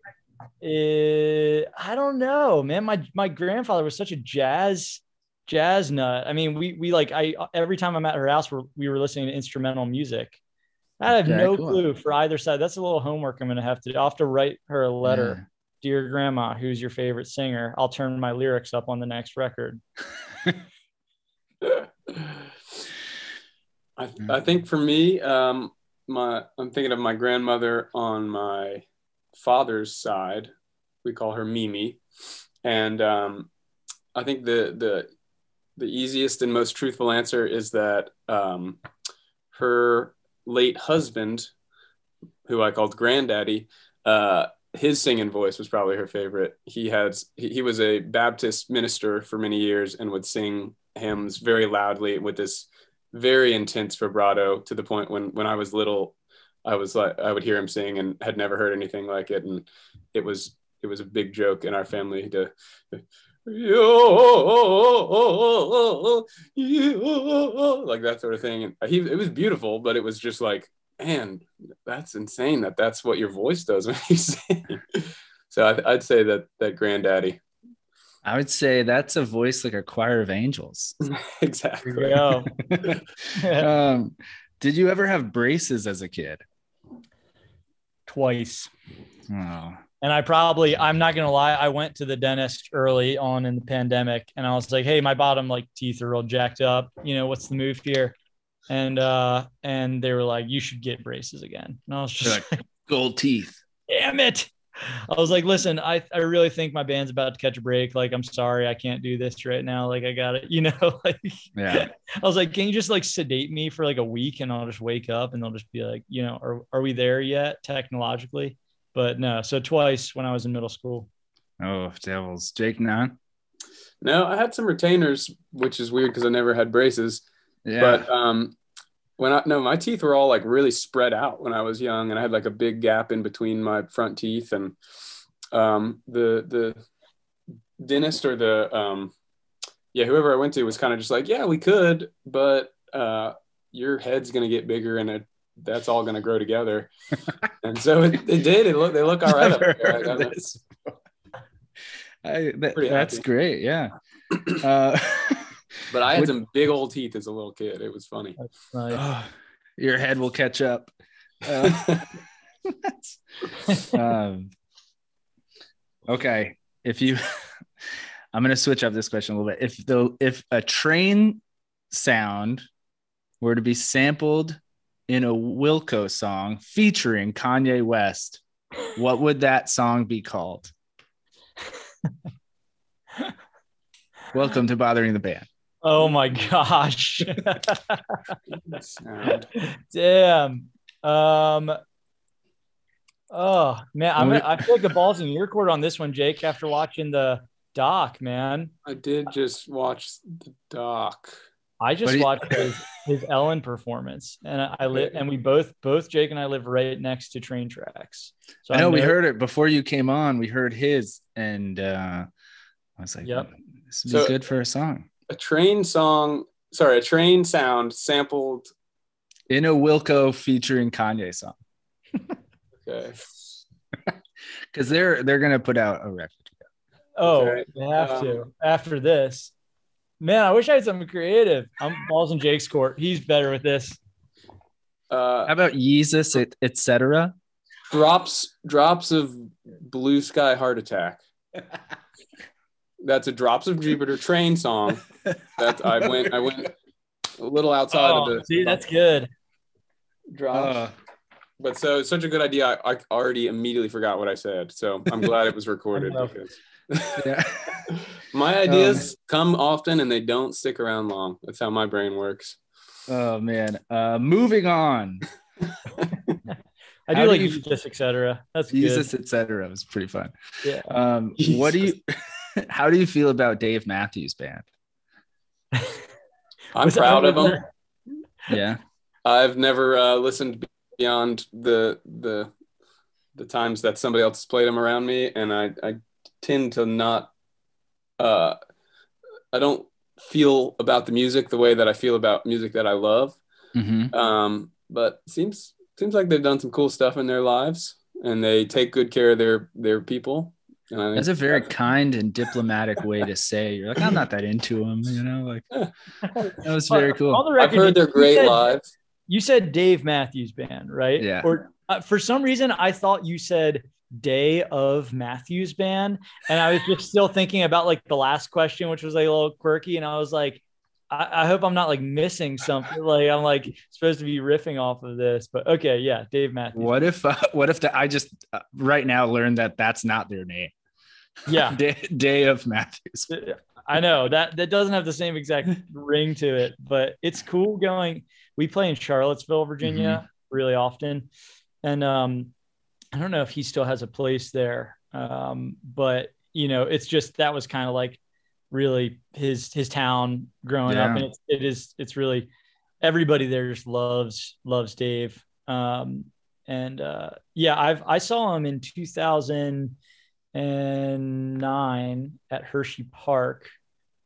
Speaker 3: is I don't know, man. My my grandfather was such a jazz jazz nut. I mean, we we like I every time I'm at her house, we're, we were listening to instrumental music. I have
Speaker 1: Okay,
Speaker 3: no
Speaker 1: cool.
Speaker 3: clue for either side. That's a little homework I'm gonna have to. I'll have to write her a letter. Dear grandma, who's your favorite singer? I'll turn my lyrics up on the next record.
Speaker 2: I, I think for me, um, my I'm thinking of my grandmother on my father's side. We call her Mimi, and um, I think the the the easiest and most truthful answer is that um, her late husband, who I called Granddaddy, uh, his singing voice was probably her favorite. He had he, he was a Baptist minister for many years and would sing hymns very loudly with this very intense vibrato to the point when when I was little, I was like I would hear him sing and had never heard anything like it, and it was it was a big joke in our family to. Like that sort of thing and he it was beautiful but it was just like man that's insane that that's what your voice does when you sing so I, i'd say that that granddaddy
Speaker 1: I would say that's a voice like a choir of angels.
Speaker 2: exactly
Speaker 3: There you go.
Speaker 1: um, did you ever have braces as a kid?
Speaker 3: Twice.
Speaker 1: Oh,
Speaker 3: And I probably, I'm not gonna lie, I went to the dentist early on in the pandemic and I was like, hey, my bottom like teeth are all jacked up. You know, what's the move here? And uh, and they were like, you should get braces again. And I was just like,
Speaker 1: gold teeth.
Speaker 3: damn it. I was like, listen, I, I really think my band's about to catch a break. Like, I'm sorry, I can't do this right now. Like, I got it, you know, like
Speaker 1: Yeah.
Speaker 3: I was like, can you just like sedate me for like a week and I'll just wake up and they'll just be like, you know, are, are we there yet technologically? But no, so twice when I was in middle school.
Speaker 1: Oh, devils. Jake Nunn.
Speaker 2: no i had some retainers which is weird because i never had braces
Speaker 1: Yeah.
Speaker 2: but um when i no my teeth were all like really spread out when i was young and i had like a big gap in between my front teeth and um the the dentist or the um yeah whoever i went to was kind of just like yeah we could but uh your head's gonna get bigger and it that's all gonna grow together and so it, it did it look they look all right up there. I
Speaker 1: heard
Speaker 2: got it.
Speaker 1: this. I, that- that's
Speaker 2: happy.
Speaker 1: great. Yeah. Uh,
Speaker 2: but i had
Speaker 1: Would-
Speaker 2: some big old teeth as a little kid it was funny
Speaker 3: Nice.
Speaker 1: oh, your head will catch up. Uh, um, okay. If you, I'm going to switch up this question a little bit. If the if a train sound were to be sampled in a Wilco song featuring Kanye West, what would that song be called? Welcome to bothering the band.
Speaker 3: Oh my gosh. Damn. Um, oh man, I'm I feel like the ball's in your court on this one, Jake, after watching the doc, man.
Speaker 2: I did just watch the doc.
Speaker 3: I just
Speaker 1: he-
Speaker 3: watched his, his Ellen performance, and I, I live, and we both, both Jake and I live right next to train tracks. So
Speaker 1: I know we
Speaker 3: know-
Speaker 1: heard it before you came on. We heard his, and uh, I was like,
Speaker 3: Yep.
Speaker 1: this would be good for a song.
Speaker 2: A train song, sorry, a train sound sampled.
Speaker 1: In a Wilco featuring Kanye song.
Speaker 2: Okay.
Speaker 1: Because they're they're gonna put out a record.
Speaker 3: Oh,
Speaker 2: Okay.
Speaker 3: they have
Speaker 2: Um,
Speaker 3: to after this. Man, I wish I had something creative. I'm balls in Jake's court. He's better with this.
Speaker 2: Uh,
Speaker 1: How about Yeezus, et, et cetera?
Speaker 2: drops, drops of blue sky heart attack. That's a drops of Jupiter train song. That I went, I went a little outside
Speaker 3: Oh,
Speaker 2: of the
Speaker 3: see, that's good.
Speaker 2: drops.
Speaker 1: Uh,
Speaker 2: but so it's such a good idea. I, I already immediately forgot what I said. So I'm glad it was recorded because
Speaker 1: yeah.
Speaker 2: my ideas come often and they don't stick around long. That's how my brain works.
Speaker 1: Oh man. Uh, moving on.
Speaker 3: I
Speaker 1: How
Speaker 3: do
Speaker 1: do
Speaker 3: like
Speaker 1: you-
Speaker 3: use this, etc. That's good.
Speaker 1: Yeezus, et cetera. was pretty fun.
Speaker 3: Yeah.
Speaker 1: Um, what do you? How do you feel about Dave Matthews Band?
Speaker 2: I'm
Speaker 3: Was
Speaker 2: proud of
Speaker 3: over
Speaker 2: them.
Speaker 1: Yeah.
Speaker 2: I've never uh, listened beyond the the the times that somebody else has played them around me, and I I tend to not uh I don't feel about the music the way that I feel about music that I love.
Speaker 1: Mhm.
Speaker 2: Um, but seems seems like they've done some cool stuff in their lives, and they take good care of their their people. And I think
Speaker 1: That's a very kind and diplomatic way to say you're like I'm not that into them, you know. Like that was very
Speaker 3: On
Speaker 1: cool.
Speaker 3: the
Speaker 2: I've heard they're
Speaker 3: you
Speaker 2: great
Speaker 3: said-
Speaker 2: live.
Speaker 3: You said Dave Matthews Band, right?
Speaker 1: Yeah.
Speaker 3: Or uh, for some reason, I thought you said Day of Matthews Band, and I was just still thinking about like the last question, which was like a little quirky, and I was like, I, I hope I'm not like missing something. Like I'm like supposed to be riffing off of this, but okay, yeah, Dave Matthews.
Speaker 1: What if uh, what if the, I just uh, right now learned that that's not their name?
Speaker 3: Yeah,
Speaker 1: Day, Day of Matthews.
Speaker 3: I know that that doesn't have the same exact ring to it, but it's cool going. We play in Charlottesville, Virginia, really often, and um, I don't know if he still has a place there, um, but you know, it's just that was kind of like really his his town growing up, and it's, it is it's really everybody there just loves loves Dave, um, and uh, yeah, I've I saw him in two thousand and nine at Hershey Park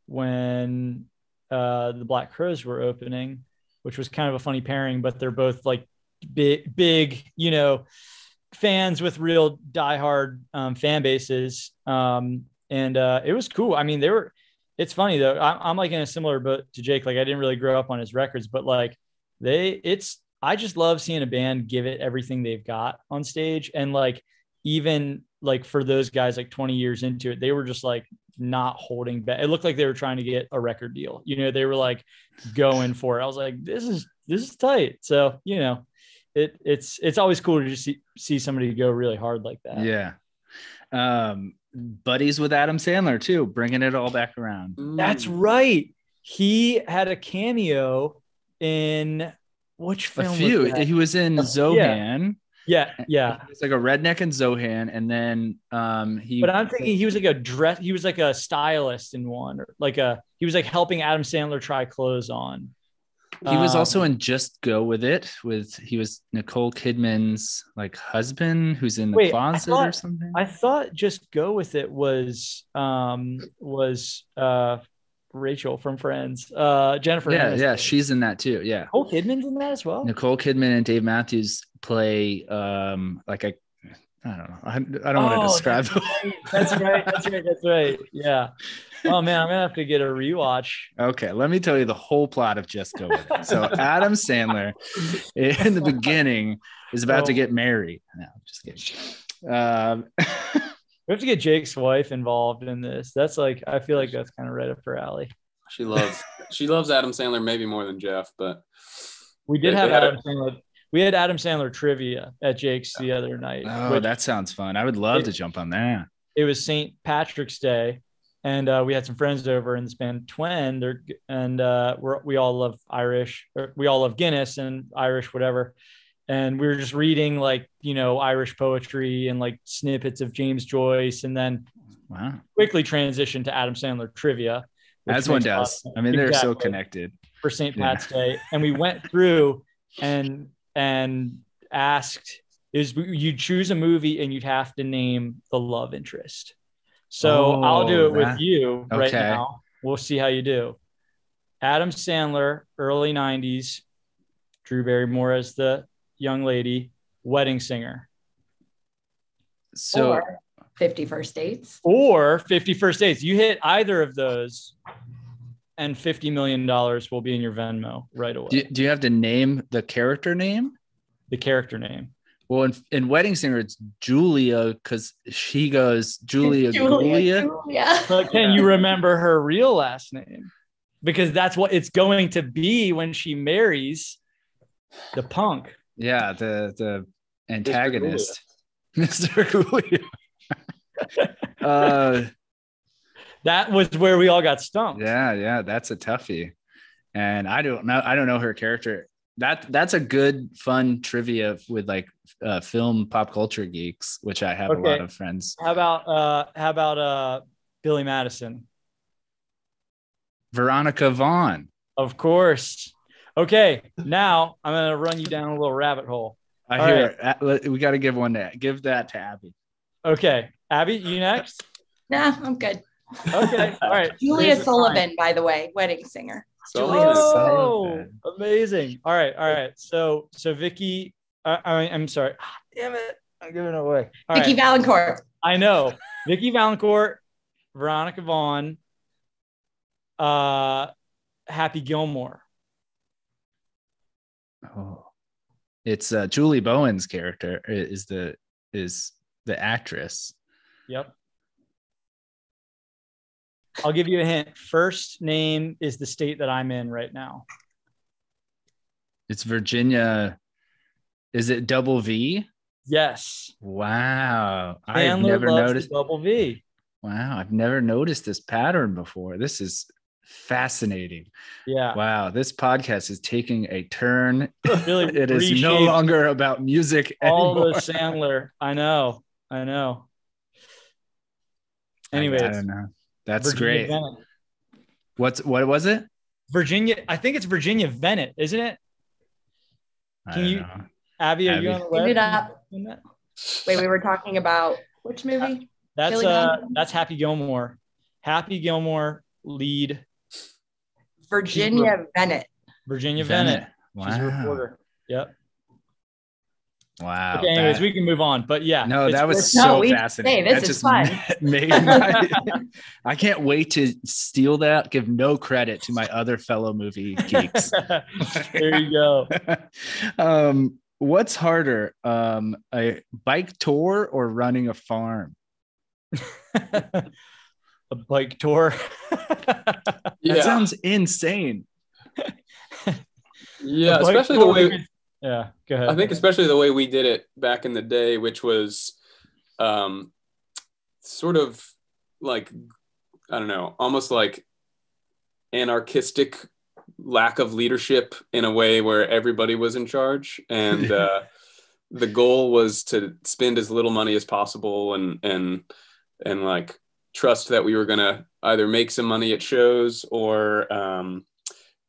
Speaker 3: when uh, the Black Crowes were opening, which was kind of a funny pairing, but they're both like big, big, you know, fans with real diehard um, fan bases. Um, and uh, it was cool. I mean, they were, it's funny though. I'm, I'm like in a similar boat to Jake. Like I didn't really grow up on his records, but like they, it's, I just love seeing a band give it everything they've got on stage. And like, even like for those guys, like 20 years into it, they were just like not holding back. It looked like they were trying to get a record deal. You know, they were like going for it. I was like, this is, this is tight. So, you know, it, it's, it's always cool to just see, see somebody go really hard like that.
Speaker 1: Yeah. Um, buddies with Adam Sandler too, bringing it all back around.
Speaker 3: That's right. He had a cameo in which film?
Speaker 1: A few.
Speaker 3: Was?
Speaker 1: He was in Zohan.
Speaker 3: Yeah, yeah.
Speaker 1: He was like a redneck in Zohan, and then um he.
Speaker 3: But I'm thinking he was like a dress. He was like a stylist in one, or like a. He was like helping Adam Sandler try clothes on.
Speaker 1: He was
Speaker 3: Um,
Speaker 1: also in Just Go with It. With he was Nicole Kidman's like husband, who's in the
Speaker 3: Wait, I
Speaker 1: closet or
Speaker 3: thought-
Speaker 1: something.
Speaker 3: I thought just go with it was um was uh Rachel from Friends. Uh Jennifer.
Speaker 1: yeah,
Speaker 3: Aniston.
Speaker 1: yeah, she's in that too. Yeah,
Speaker 3: Nicole Kidman's in that as well.
Speaker 1: Nicole Kidman and Dave Matthews play um like a. I don't know. I, I don't want
Speaker 3: Oh,
Speaker 1: to describe.
Speaker 3: That's right. That's right. That's right. Yeah. Oh man, I'm gonna have to get a rewatch.
Speaker 1: Okay, let me tell you the whole plot of Just Go With It. So Adam Sandler, in the beginning, is about to
Speaker 3: Oh.
Speaker 1: get married. No, I'm just kidding. Um,
Speaker 3: We have to get Jake's wife involved in this. That's like I feel like that's kind of right up her alley.
Speaker 2: She loves she loves Adam Sandler maybe more than Jeff, but
Speaker 3: We did
Speaker 2: They-
Speaker 3: have
Speaker 2: they had a-
Speaker 3: Adam Sandler. We had Adam Sandler trivia at Jake's the other night.
Speaker 1: oh, that sounds fun. I would love to jump on that.
Speaker 3: it was St. Patrick's Day, and uh, we had some friends over in this band Twen. They're and uh, we're, we all love Irish. Or we all love Guinness and Irish, whatever. And we were just reading like you know Irish poetry and like snippets of James Joyce, and then
Speaker 1: Wow,
Speaker 3: quickly transitioned to Adam Sandler trivia.
Speaker 1: as one
Speaker 3: makes a lot of
Speaker 1: does. I mean, they're so connected.
Speaker 3: for St.
Speaker 1: Yeah.
Speaker 3: Pat's Day, and we went through and and asked is you choose a movie and you'd have to name the love interest. So
Speaker 1: Oh,
Speaker 3: I'll do it with you right
Speaker 1: okay.
Speaker 3: now. We'll see how you do. Adam Sandler, early '90s, Drew Barrymore as the young lady, wedding singer,
Speaker 1: So
Speaker 4: or 50 First Dates.
Speaker 3: or 50 First Dates. You hit either of those, and $50 million will be in your Venmo right away.
Speaker 1: do, do you have to name the character name?
Speaker 3: the character name.
Speaker 1: Well, in, in Wedding Singer, it's Julia because she goes Julia, Julia.
Speaker 4: Julia.
Speaker 3: But can you remember her real last name? Because that's what it's going to be when she marries the punk.
Speaker 1: Yeah, the the antagonist, Mr. Julia. uh,
Speaker 3: That was where we all got stumped.
Speaker 1: yeah, yeah, that's a toughie, and I don't know. I don't know her character. That that's a good, fun trivia with like uh, film pop culture geeks, which I have a lot of friends.
Speaker 3: How about uh how about uh Billy Madison?
Speaker 1: Veronica Vaughn.
Speaker 3: Of course. Okay, now I'm gonna run you down a little rabbit hole.
Speaker 1: I
Speaker 3: All
Speaker 1: hear. uh, We got to give one to give that to Abby.
Speaker 3: Okay, Abby, you next.
Speaker 4: Nah, I'm good.
Speaker 3: Okay, all right.
Speaker 4: Julia
Speaker 3: Here's
Speaker 4: Sullivan, by the way, wedding singer.
Speaker 1: Julia
Speaker 2: Bennett.
Speaker 1: Sullivan.
Speaker 3: Oh, amazing. All right, all right. So so Vicky, I, I I'm sorry. Ah, damn it, I'm giving it away. All
Speaker 4: Vicky
Speaker 3: right.
Speaker 4: Vallencourt.
Speaker 3: I know. Vicky Vallencourt, Veronica Vaughn, uh, Happy Gilmore.
Speaker 1: Oh, it's uh, Julie Bowen's character is the is the actress.
Speaker 3: Yep. I'll give you a hint. First name is the state that I'm in right now.
Speaker 1: It's Virginia. Is it double V?
Speaker 3: Yes.
Speaker 1: Wow, I've never noticed.
Speaker 3: double V.
Speaker 1: Wow, I've never noticed this pattern before. This is fascinating.
Speaker 3: Yeah.
Speaker 1: Wow, this podcast is taking a turn.
Speaker 3: Really
Speaker 1: It is no longer about music
Speaker 3: all
Speaker 1: anymore.
Speaker 3: the Sandler. I know. I know.
Speaker 1: I-
Speaker 3: Anyways,
Speaker 1: I, don't know. That's
Speaker 3: Virginia
Speaker 1: great.
Speaker 3: Bennett.
Speaker 1: What's what was it?
Speaker 3: Virginia, I think it's Virginia Bennett, isn't it? Can you-
Speaker 1: know.
Speaker 3: Abby, are
Speaker 1: Abby.
Speaker 3: you on the web?
Speaker 4: it up. Wait, we were talking about which movie?
Speaker 3: That's
Speaker 4: Billy
Speaker 3: uh
Speaker 4: Madison?
Speaker 3: that's Happy Gilmore. Happy Gilmore lead
Speaker 4: Virginia Venit.
Speaker 3: Virginia Venit.
Speaker 1: Wow.
Speaker 3: She's a reporter. Yep.
Speaker 1: Wow.
Speaker 3: Okay, anyways,
Speaker 1: that-
Speaker 3: we can move on. But yeah.
Speaker 1: no, that was
Speaker 3: worth-
Speaker 4: No,
Speaker 1: so
Speaker 4: we-
Speaker 1: fascinating.
Speaker 4: hey, this
Speaker 1: That
Speaker 4: is fun.
Speaker 1: Made my, I can't wait to steal that. Give no credit to my other fellow movie geeks.
Speaker 3: there you go.
Speaker 1: um, what's harder, um, a bike tour or running a farm?
Speaker 3: a bike tour.
Speaker 1: That
Speaker 2: Yeah,
Speaker 1: sounds insane.
Speaker 2: yeah, especially the way
Speaker 3: could- Yeah, go ahead.
Speaker 2: I think especially the way we did it back in the day, which was um, sort of like I don't know, almost like anarchistic lack of leadership in a way where everybody was in charge, and uh, the goal was to spend as little money as possible and and and like trust that we were gonna either make some money at shows or um,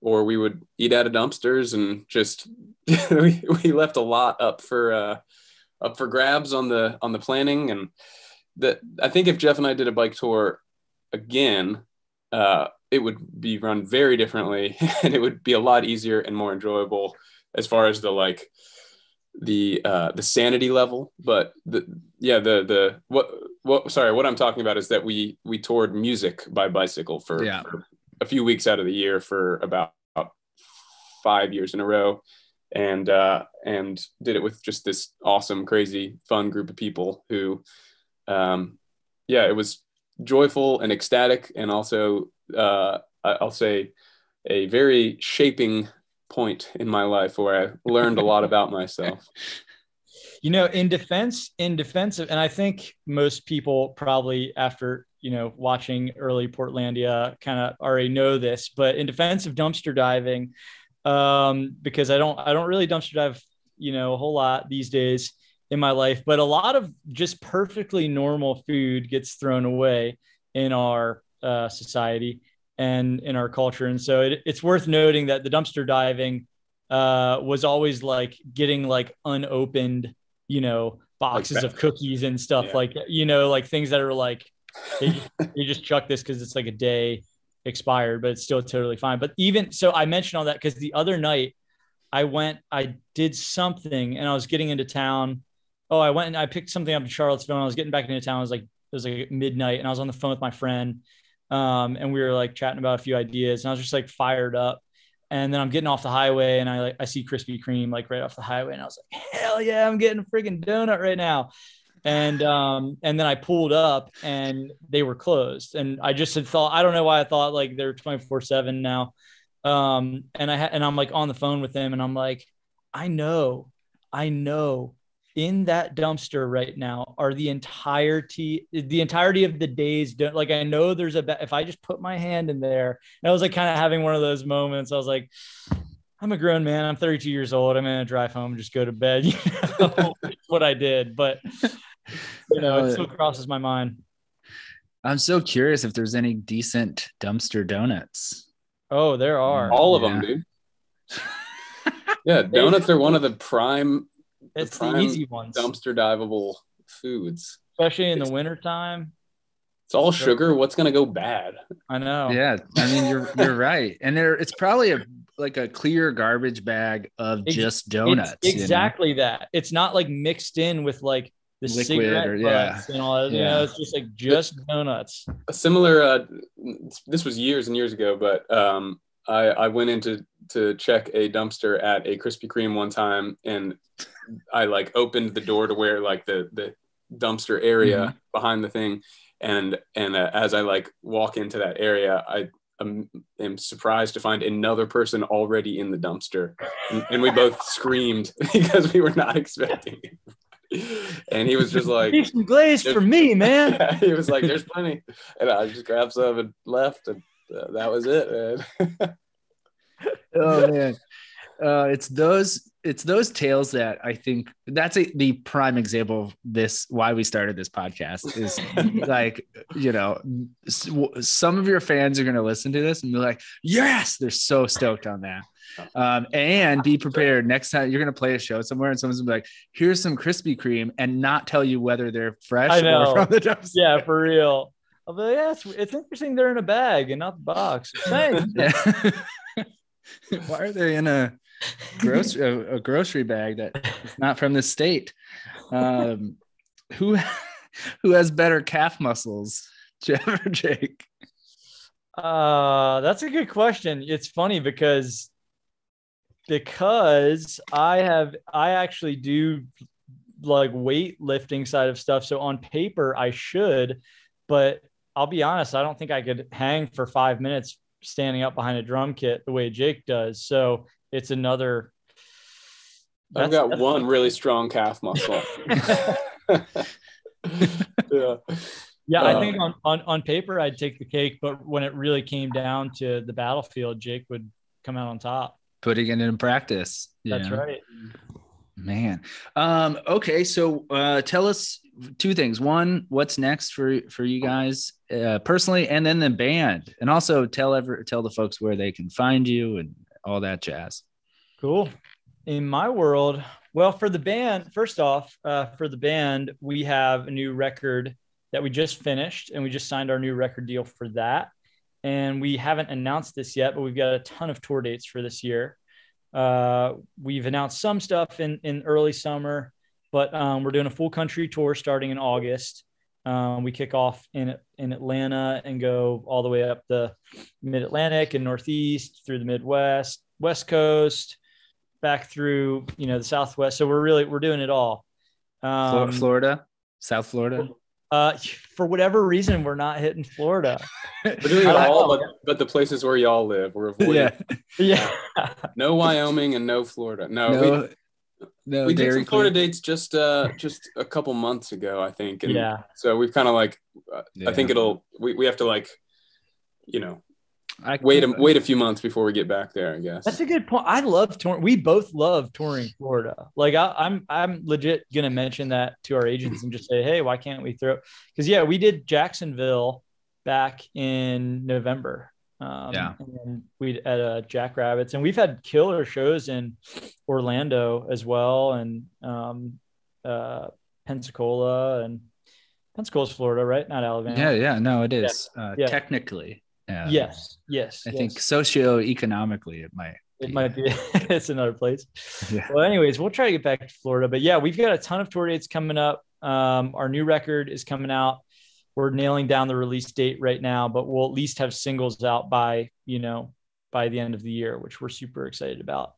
Speaker 2: or we would eat out of dumpsters and just we, we left a lot up for uh, up for grabs on the on the planning and that I think if Jeff and I did a bike tour again, uh, it would be run very differently and it would be a lot easier and more enjoyable as far as the like the uh, the sanity level. But the yeah the the what what sorry what I'm talking about is that we we toured music by bicycle for,
Speaker 1: Yeah.
Speaker 2: for a few weeks out of the year for about five years in a row and uh, and did it with just this awesome, crazy, fun group of people who, um, yeah, it was joyful and ecstatic, and also uh, I'll say a very shaping point in my life where I learned a lot about myself.
Speaker 3: you know in defense in defense of and i think most people probably after you know watching early portlandia kind of already know this but in defense of dumpster diving um because i don't i don't really dumpster dive you know a whole lot these days in my life but a lot of just perfectly normal food gets thrown away in our uh, society and in our culture and so it, it's worth noting that the dumpster diving uh, was always like getting like unopened you know, boxes
Speaker 2: Like
Speaker 3: of cookies and stuff
Speaker 2: Yeah.
Speaker 3: like, you know, like things that are like, you just chuck this because it's like a day expired, but it's still totally fine. But even so, I mentioned all that because the other night I went, I did something and I was getting into town. Oh, I went and I picked something up in Charlottesville and I was getting back into town. It was like, it was like midnight and I was on the phone with my friend. Um, and we were like chatting about a few ideas and I was just like fired up. And then I'm getting off the highway and I like I see Krispy Kreme like right off the highway and I was like, hell yeah, I'm getting a freaking donut right now. And um and then I pulled up and they were closed. And I just had thought, I don't know why I thought like they're 24-7 now. Um and I had and I'm like on the phone with them and I'm like, I know, I know in that dumpster right now are the entirety the entirety of the days don't like i know there's a if i just put my hand in there and i was like kind of having one of those moments i was like i'm a grown man i'm 32 years old i'm gonna drive home and just go to bed you know what i did but you know it still crosses my mind
Speaker 1: I'm so curious if there's any decent dumpster donuts.
Speaker 3: oh there are
Speaker 2: All of
Speaker 1: Yeah.
Speaker 2: them, dude. Yeah, donuts are one of the prime
Speaker 3: it's the
Speaker 2: prime
Speaker 3: easy ones
Speaker 2: dumpster diveable foods.
Speaker 3: especially in the
Speaker 2: It's-
Speaker 3: wintertime
Speaker 2: It's all sugar. What's gonna go bad?
Speaker 3: I know.
Speaker 1: Yeah, I mean you're you're right, and there it's probably a like a clear garbage bag of
Speaker 3: Ex-
Speaker 1: just donuts.
Speaker 3: It's exactly that. It's not like mixed in with like the
Speaker 1: Liquid
Speaker 3: cigarette
Speaker 1: or- yeah.
Speaker 3: butts and all that. You
Speaker 1: Yeah.
Speaker 3: know, it's just like just donuts.
Speaker 2: a similar uh this was years and years ago but um i i went into to to check a dumpster at a krispy kreme one time and i like opened the door to where like the the dumpster area behind the thing and and uh, as i like walk into that area i am, am surprised to find another person already in the dumpster and, and we both screamed because we were not expecting it and he was just like
Speaker 3: some glaze for me, man.
Speaker 2: he was like, "There's plenty," and I just grabbed some and left, and uh, that was it, man.
Speaker 1: oh man uh, it's those it's those tales that i think that's a, the prime example of this why we started this podcast is like you know some of your fans are going to listen to this and be like yes they're so stoked on that um, and be prepared next time you're going to play a show somewhere and someone's gonna be like here's some krispy kreme and not tell you whether they're fresh or from the dumpster
Speaker 3: yeah, for real. I'll be like, yeah, it's, it's interesting they're in a bag and not the box. Thanks.
Speaker 1: Why are they in a grocery a, a grocery bag that is not from the state? Um, who who has better calf muscles, Jeff or Jake?
Speaker 3: Uh, that's a good question. It's funny because because I have I actually do like weightlifting side of stuff. So on paper I should, but I'll be honest, I don't think I could hang for five minutes standing up behind a drum kit the way Jake does. So it's another.
Speaker 2: I've got
Speaker 3: that's-
Speaker 2: one really strong calf muscle. yeah.
Speaker 3: Yeah, I
Speaker 2: Uh,
Speaker 3: think on, on on paper I'd take the cake, but when it really came down to the battlefield, Jake would come out on top.
Speaker 1: Putting it in practice.
Speaker 3: That's
Speaker 1: know?
Speaker 3: right.
Speaker 1: Man. Um, okay, so uh, tell us two things. One, what's next for for you guys uh, personally, and then the band, and also tell ever tell the folks where they can find you and all that jazz.
Speaker 3: Cool. In my world, well, for the band, first off, uh, for the band, we have a new record that we just finished, and we just signed our new record deal for that. And we haven't announced this yet, but we've got a ton of tour dates for this year. Uh, we've announced some stuff in in early summer, but um, we're doing a full country tour starting in August. Um, we kick off in in Atlanta and go all the way up the Mid Atlantic and Northeast through the Midwest, West Coast, back through you know the Southwest. So we're really we're doing it all. Um,
Speaker 1: Florida, South Florida.
Speaker 3: Uh, for whatever reason, we're not hitting Florida.
Speaker 2: We're doing it all, but, but the places where y'all live, we're avoiding.
Speaker 1: Yeah,
Speaker 3: yeah,
Speaker 2: No Wyoming and no Florida. No,
Speaker 1: no, no
Speaker 2: we, we did some Florida
Speaker 1: Queen.
Speaker 2: dates just uh just a couple months ago, I think. And
Speaker 3: yeah.
Speaker 2: So we've kind of like, uh, I think it'll. We, we have to like, you know,
Speaker 1: I,
Speaker 2: wait a wait a few months before we get back there. I guess.
Speaker 3: That's a good point. I love touring. We both love touring Florida. Like I, I'm, I'm legit gonna mention that to our agents and just say, hey, why can't we throw? Because yeah, we did Jacksonville back in November. Um,
Speaker 1: Yeah.
Speaker 3: and we at uh, Jackrabbits, and we've had killer shows in Orlando as well, and um, uh, Pensacola and Pensacola's Florida, right? Not Alabama.
Speaker 1: Yeah, yeah, no, it is uh,
Speaker 3: Yeah.
Speaker 1: technically. Yeah.
Speaker 3: Yes. Yes.
Speaker 1: I
Speaker 3: yes.
Speaker 1: think socioeconomically it might.
Speaker 3: It might be. it's another place.
Speaker 1: Yeah.
Speaker 3: Well, anyways, we'll try to get back to Florida. But yeah, we've got a ton of tour dates coming up. Um, our new record is coming out. We're nailing down the release date right now, but we'll at least have singles out by you know by the end of the year, which we're super excited about.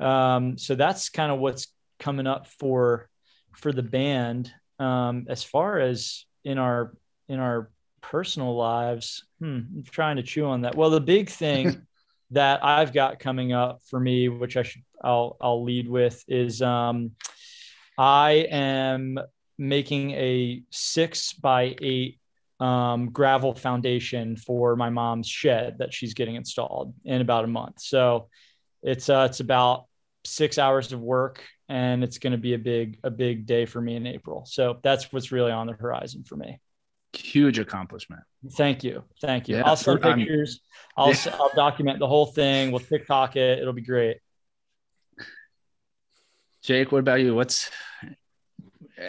Speaker 3: Um, so that's kind of what's coming up for for the band. Um, as far as in our in our personal lives, hmm, I'm trying to chew on that. Well, the big thing that I've got coming up for me, which I should I'll I'll lead with is um I am making a six by eight um, gravel foundation for my mom's shed that she's getting installed in about a month. So it's uh, it's about six hours of work, and it's going to be a big a big day for me in April. So that's what's really on the horizon for me.
Speaker 1: Huge accomplishment.
Speaker 3: Thank you, thank you.
Speaker 1: Yeah,
Speaker 3: I'll send
Speaker 1: I'm-
Speaker 3: pictures. I'll
Speaker 1: Yeah.
Speaker 3: I'll document the whole thing. We'll TikTok it. It'll be great.
Speaker 1: Jake, what about you? What's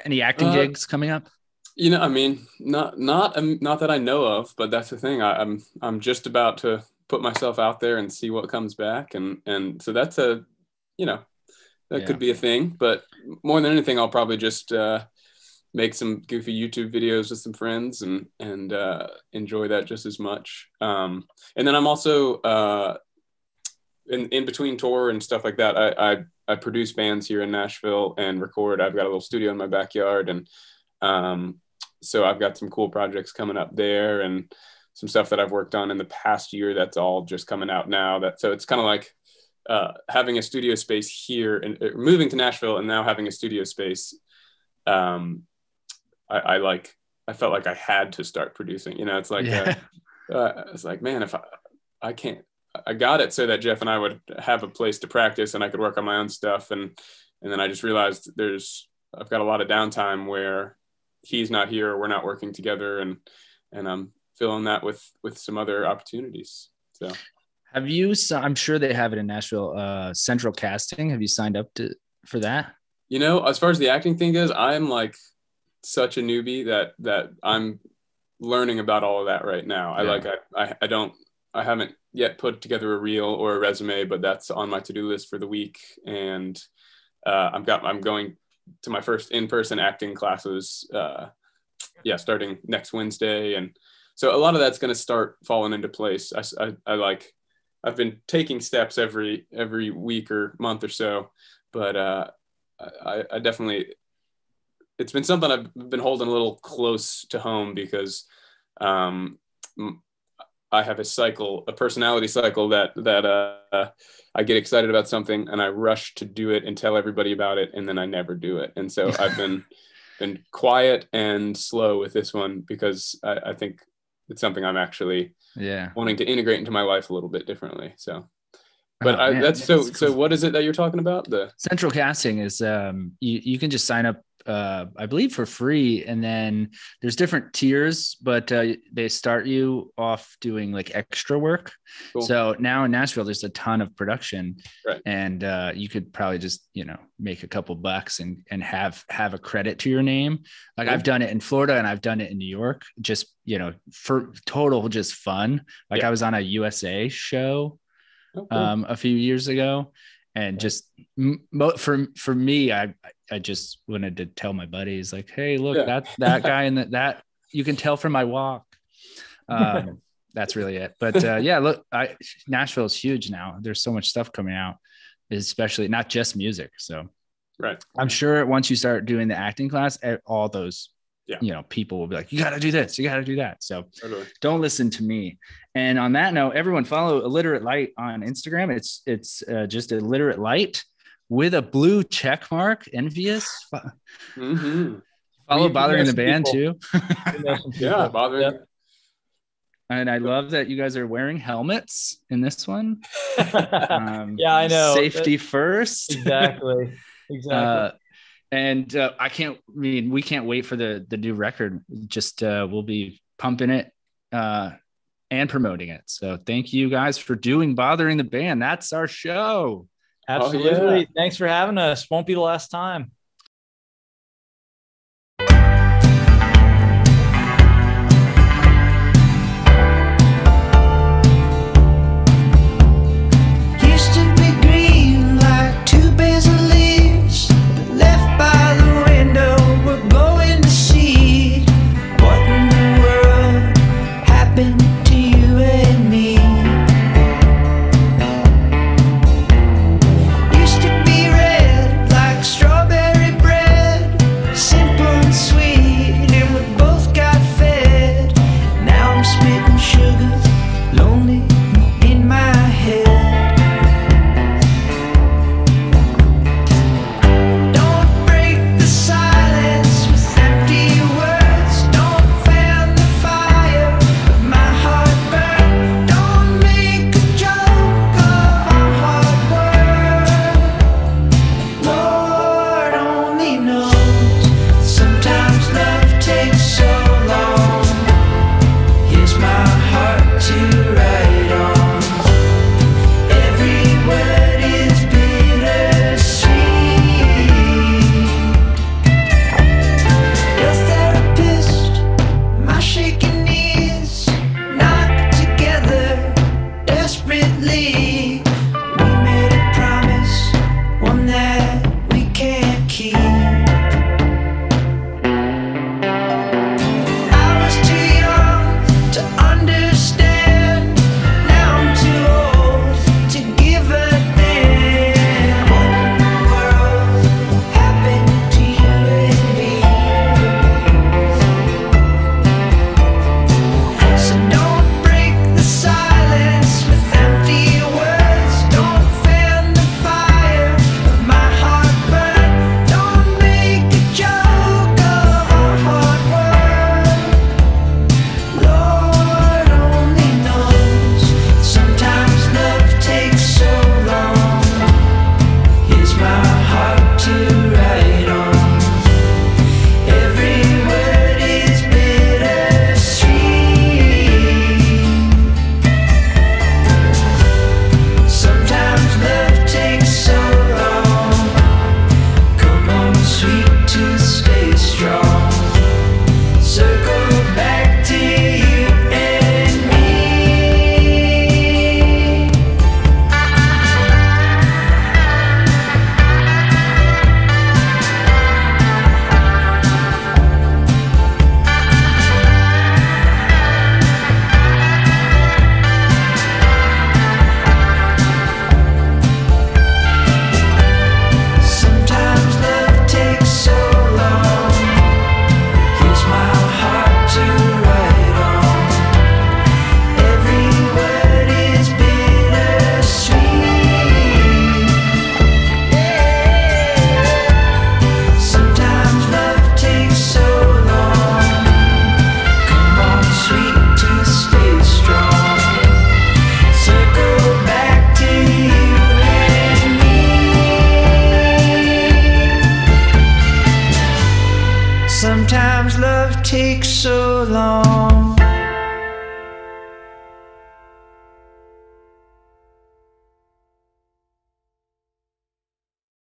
Speaker 1: any acting
Speaker 2: Uh,
Speaker 1: gigs coming up?
Speaker 2: You know, I mean, not not um, not that I know of, but that's the thing. I, I'm I'm just about to put myself out there and see what comes back, and and so that's a, you know, that
Speaker 1: Yeah.
Speaker 2: could be a thing. But more than anything, I'll probably just uh, make some goofy YouTube videos with some friends and and uh, enjoy that just as much. Um, and then I'm also uh, in in between tour and stuff like that. I, I I produce bands here in Nashville and record. I've got a little studio in my backyard, and um, so I've got some cool projects coming up there, and some stuff that I've worked on in the past year. That's all just coming out now. That so it's kind of like uh, having a studio space here and uh, moving to Nashville, and now having a studio space. Um, I, I like. I felt like I had to start producing. You know, it's like
Speaker 1: yeah.
Speaker 2: uh, uh, it's like man, if I I can't I got it so that Jeff and I would have a place to practice and I could work on my own stuff. And, and then I just realized there's, I've got a lot of downtime where he's not here or we're not working together. And, and I'm filling that with, with some other opportunities. So
Speaker 1: Have you? I'm sure they have it in Nashville. Uh, Central Casting. Have you signed up to for that?
Speaker 2: you know, as far as the acting thing goes, I'm like such a newbie that, that I'm learning about all of that right now. I like, I, I, I don't, I haven't yet put together a reel or a resume, but that's on my to-do list for the week. And uh, I've got, I'm going to my first in-person acting classes. Uh, yeah, starting next Wednesday, and so a lot of that's going to start falling into place. I, I, I like, I've been taking steps every every week or month or so, but uh, I, I definitely, it's been something I've been holding a little close to home because um, I have a cycle, a personality cycle that that uh, I get excited about something and I rush to do it and tell everybody about it, and then I never do it. And so I've been been quiet and slow with this one because I, I think it's something I'm actually
Speaker 1: Yeah.
Speaker 2: wanting to integrate into my life a little bit differently. So, but
Speaker 1: Oh,
Speaker 2: I, that's so.
Speaker 1: It's-
Speaker 2: So, what is it that you're talking about? The
Speaker 1: Central Casting is um you, you can just sign up uh I believe for free and then there's different tiers but uh, they start you off doing like extra work.
Speaker 2: Cool.
Speaker 1: So now in Nashville there's a ton of production
Speaker 2: Right.
Speaker 1: and uh you could probably just, you know, make a couple bucks and and have have a credit to your name. Like
Speaker 2: Cool.
Speaker 1: I've done it in Florida and I've done it in New York just, you know, for total just fun. Like
Speaker 2: Yeah.
Speaker 1: I was on a USA show
Speaker 2: cool.
Speaker 1: um, a few years ago, and just for for me, I I just wanted to tell my buddies like, hey, look,
Speaker 2: Yeah.
Speaker 1: that that guy and that that you can tell from my walk. Um, that's really it. But uh, yeah, look, I Nashville is huge now. There's so much stuff coming out, especially not just music. So
Speaker 2: right.
Speaker 1: I'm sure once you start doing the acting class, all those
Speaker 2: Yeah.
Speaker 1: you know people will be like, you got to do this, you got to do that. So
Speaker 2: Totally.
Speaker 1: don't listen to me. And on that note, everyone follow illiterate light on Instagram. It's it's uh, just illiterate light with a blue check mark. Envious. Fo-
Speaker 2: hmm
Speaker 1: Follow
Speaker 3: We- we
Speaker 1: bothering the band
Speaker 3: people.
Speaker 1: too.
Speaker 3: You know some
Speaker 2: Yeah,
Speaker 3: people.
Speaker 2: bothering.
Speaker 3: Yep.
Speaker 1: and I love that you guys are wearing helmets in this one. Um,
Speaker 3: Yeah, I know.
Speaker 1: Safety first.
Speaker 3: exactly. Exactly.
Speaker 1: Uh, and uh, I can't I mean we can't wait for the the new record. Just uh, we'll be pumping it uh, and promoting it. So thank you guys for doing bothering the band. That's our show.
Speaker 3: Absolutely.
Speaker 2: Oh, yeah.
Speaker 3: Thanks for having us. Won't be the last time.